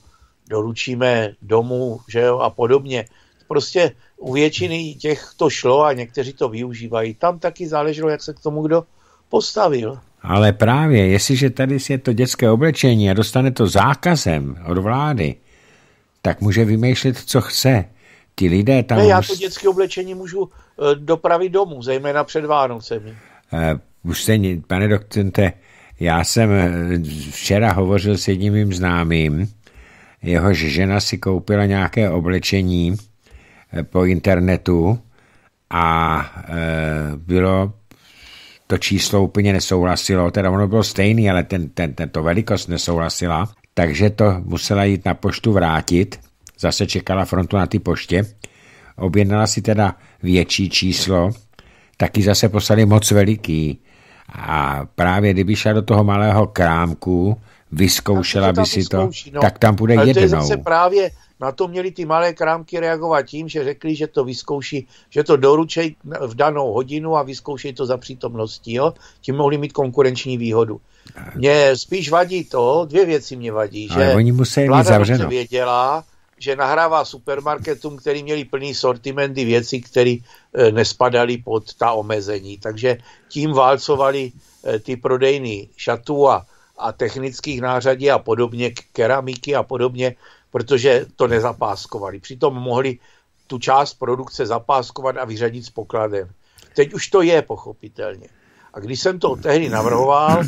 doručíme domů, že jo, a podobně. Prostě u většiny těch to šlo a někteří to využívají. Tam taky záleželo, jak se k tomu kdo postavil. Ale právě, jestliže tady je to dětské oblečení a dostane to zákazem od vlády, tak může vymýšlet, co chce. Ty lidé tam... Ne, já to dětské oblečení můžu e, dopravit domů, zejména před Vánocemi. Uh, už se, pane doktorente, já jsem e, včera hovořil s jedním mým známým, jehož žena si koupila nějaké oblečení eh, po internetu a e, bylo to číslo úplně nesouhlasilo, teda ono bylo stejný, ale ten, ten, tento velikost nesouhlasila, takže to musela jít na poštu vrátit, zase čekala frontu na ty poště, objednala si teda větší číslo, taky zase poslali moc veliký. A právě kdyby šla do toho malého krámku, vyzkoušela by si to, no. tak tam bude Ale jednou. To je zase právě na to měli ty malé krámky reagovat tím, že řekli, že to vyzkouší, že to doručej v danou hodinu a vyzkoušej to za přítomností. Jo? Tím mohli mít konkurenční výhodu. Mně spíš vadí to, dvě věci mě vadí, Ale že oni musí vláda zavřeno. věděla, že nahrává supermarketům, který měli plný sortimenty věcí, které e, nespadaly pod ta omezení. Takže tím válcovali e, ty prodejny šatů a a technických nářadí a podobně, keramiky a podobně, protože to nezapáskovali. Přitom mohli tu část produkce zapáskovat a vyřadit s pokladem. Teď už to je, pochopitelně. A když jsem to tehdy navrhoval,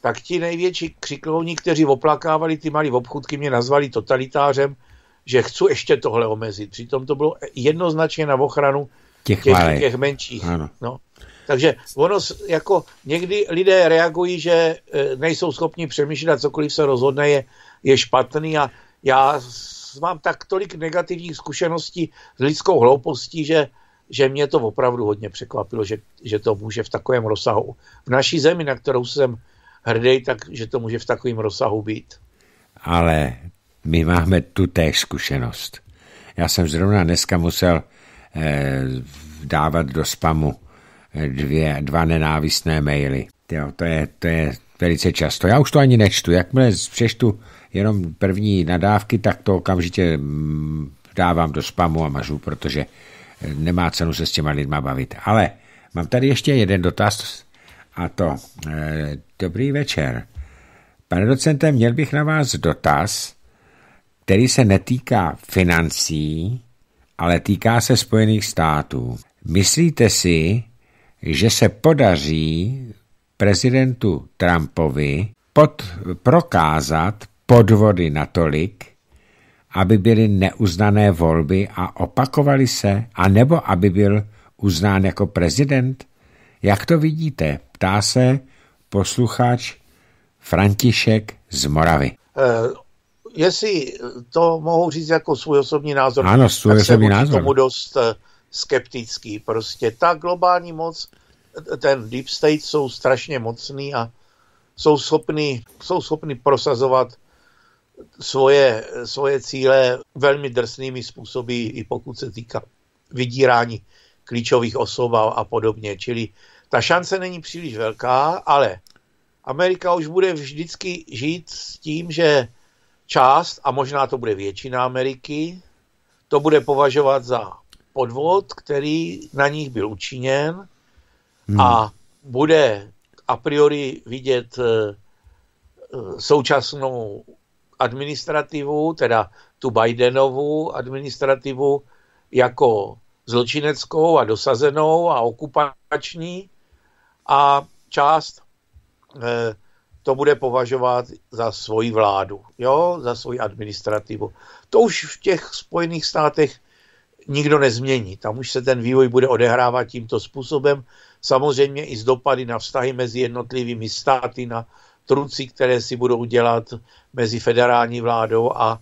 tak ti největší křiklovní, kteří oplakávali ty malé obchudky, mě nazvali totalitářem, že chci ještě tohle omezit. Přitom to bylo jednoznačně na ochranu těch, těch, těch menších. Ano. No. Takže ono jako někdy lidé reagují, že e, nejsou schopni přemýšlet, cokoliv se rozhodne je, je špatný a já mám tak tolik negativních zkušeností s lidskou hloupostí, že, že mě to opravdu hodně překvapilo, že, že to může v takovém rozsahu. V naší zemi, na kterou jsem hrdý, tak že to může v takovém rozsahu být. Ale my máme tu též zkušenost. Já jsem zrovna dneska musel eh, dávat do spamu dvě, dva nenávistné maily. Jo, to, je, to je velice často. Já už to ani nečtu. Jakmile přečtu jenom první nadávky, tak to okamžitě mm, dávám do spamu a mažu, protože nemá cenu se s těma lidma bavit. Ale mám tady ještě jeden dotaz a to. Eh, dobrý večer. Pane docente, měl bych na vás dotaz, který se netýká financí, ale týká se Spojených států. Myslíte si, že se podaří prezidentu Trumpovi pod, prokázat podvody natolik, aby byly neuznané volby a opakovaly se, anebo aby byl uznán jako prezident? Jak to vidíte? Ptá se posluchač František z Moravy. Uh, jestli to mohu říct jako svůj osobní názor, ano, svůj tak osobní jsem názor. tomu dost eh, skeptický. Prostě ta globální moc, ten deep state jsou strašně mocný a jsou schopni, jsou schopni prosazovat svoje, svoje cíle velmi drsnými způsoby, i pokud se týká vydírání klíčových osob a, a podobně. Čili ta šance není příliš velká, ale Amerika už bude vždycky žít s tím, že část, a možná to bude většina Ameriky, to bude považovat za podvod, který na nich byl učiněn hmm. a bude a priori vidět eh, současnou administrativu, teda tu Bidenovu administrativu jako zločineckou a dosazenou a okupační a část eh, to bude považovat za svoji vládu, jo, za svoji administrativu. To už v těch Spojených státech nikdo nezmění. Tam už se ten vývoj bude odehrávat tímto způsobem. Samozřejmě i z dopady na vztahy mezi jednotlivými státy, na truci, které si budou dělat mezi federální vládou a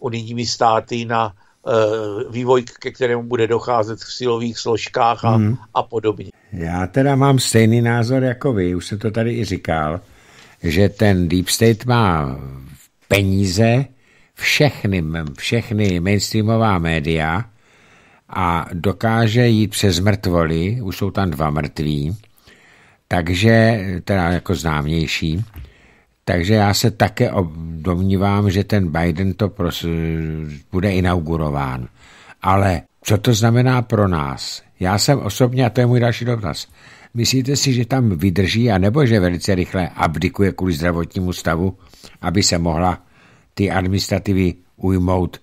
unijními státy na e, vývoj, ke kterému bude docházet v silových složkách a, hmm. a podobně. Já teda mám stejný názor jako vy, už jsem to tady i říkal, že ten Deep State má peníze, všechny, všechny mainstreamová média a dokáže jít přes mrtvoly, už jsou tam dva mrtví, takže, teda jako známější, takže já se také domnívám, že ten Biden to pros, bude inaugurován. Ale co to znamená pro nás? Já jsem osobně, a to je můj další dotaz, myslíte si, že tam vydrží, anebo že velice rychle abdikuje kvůli zdravotnímu stavu, aby se mohla ty administrativy ujmout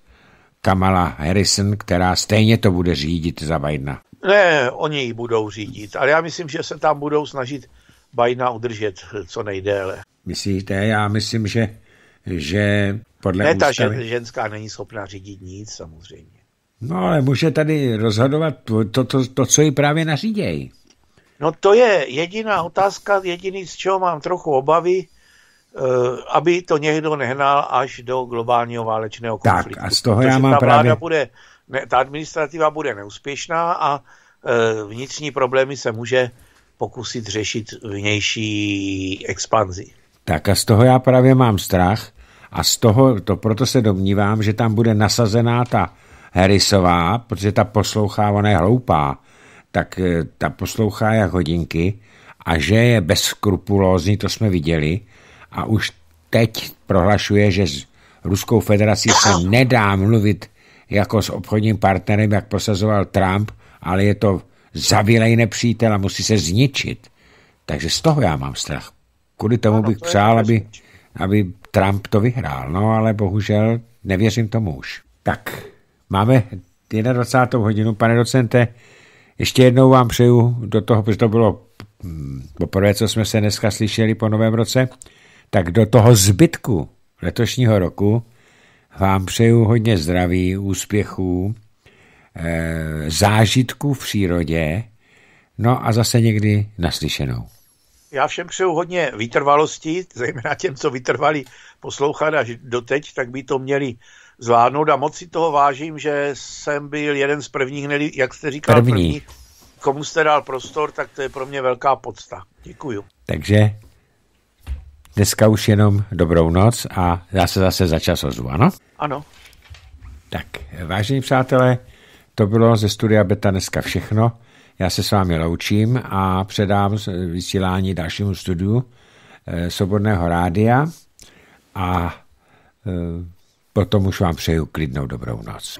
Kamala Harrison, která stejně to bude řídit za Bidena? Ne, oni ji budou řídit, ale já myslím, že se tam budou snažit Bidena udržet co nejdéle. Myslíte? Já myslím, že, že podle Ne, ta ústavy... ženská není schopná řídit nic, samozřejmě. No ale může tady rozhodovat to, to, to, to co ji právě nařídějí. No to je jediná otázka, jediný, z čeho mám trochu obavy, aby to někdo nehnal až do globálního válečného konfliktu. Tak a z toho já mám ta právě... Bude, ne, ta administrativa bude neúspěšná a uh, vnitřní problémy se může pokusit řešit vnější expanzi. Tak a z toho já právě mám strach a z toho, to proto se domnívám, že tam bude nasazená ta Harrisová, protože ta poslouchá, ona je hloupá, tak eh, ta poslouchá jak hodinky a že je bezskrupulózní, to jsme viděli a už teď prohlašuje, že s Ruskou federací se [coughs] nedá mluvit jako s obchodním partnerem, jak prosazoval Trump, ale je to zavilej nepřítel a musí se zničit. Takže z toho já mám strach. Kvůli tomu bych přál, aby, aby Trump to vyhrál. No ale bohužel nevěřím tomu už. Tak, máme 21. hodinu, pane docente. Ještě jednou vám přeju do toho, protože to bylo hm, poprvé, co jsme se dneska slyšeli po novém roce, tak do toho zbytku letošního roku vám přeju hodně zdraví, úspěchů, eh, zážitků v přírodě, no a zase někdy naslyšenou. Já všem přeju hodně vytrvalosti, zejména těm, co vytrvali poslouchat až doteď, tak by to měli zvládnout a moc si toho vážím, že jsem byl jeden z prvních, jak jste říkal, první. první komu jste dal prostor, tak to je pro mě velká podsta. Děkuju. Takže dneska už jenom dobrou noc a já se zase za čas ozvu, ano? Ano. Tak, vážení přátelé, to bylo ze studia Beta dneska všechno. Já se s vámi loučím a předám vysílání dalšímu studiu e, Svobodného rádia a e, potom už vám přeju klidnou dobrou noc.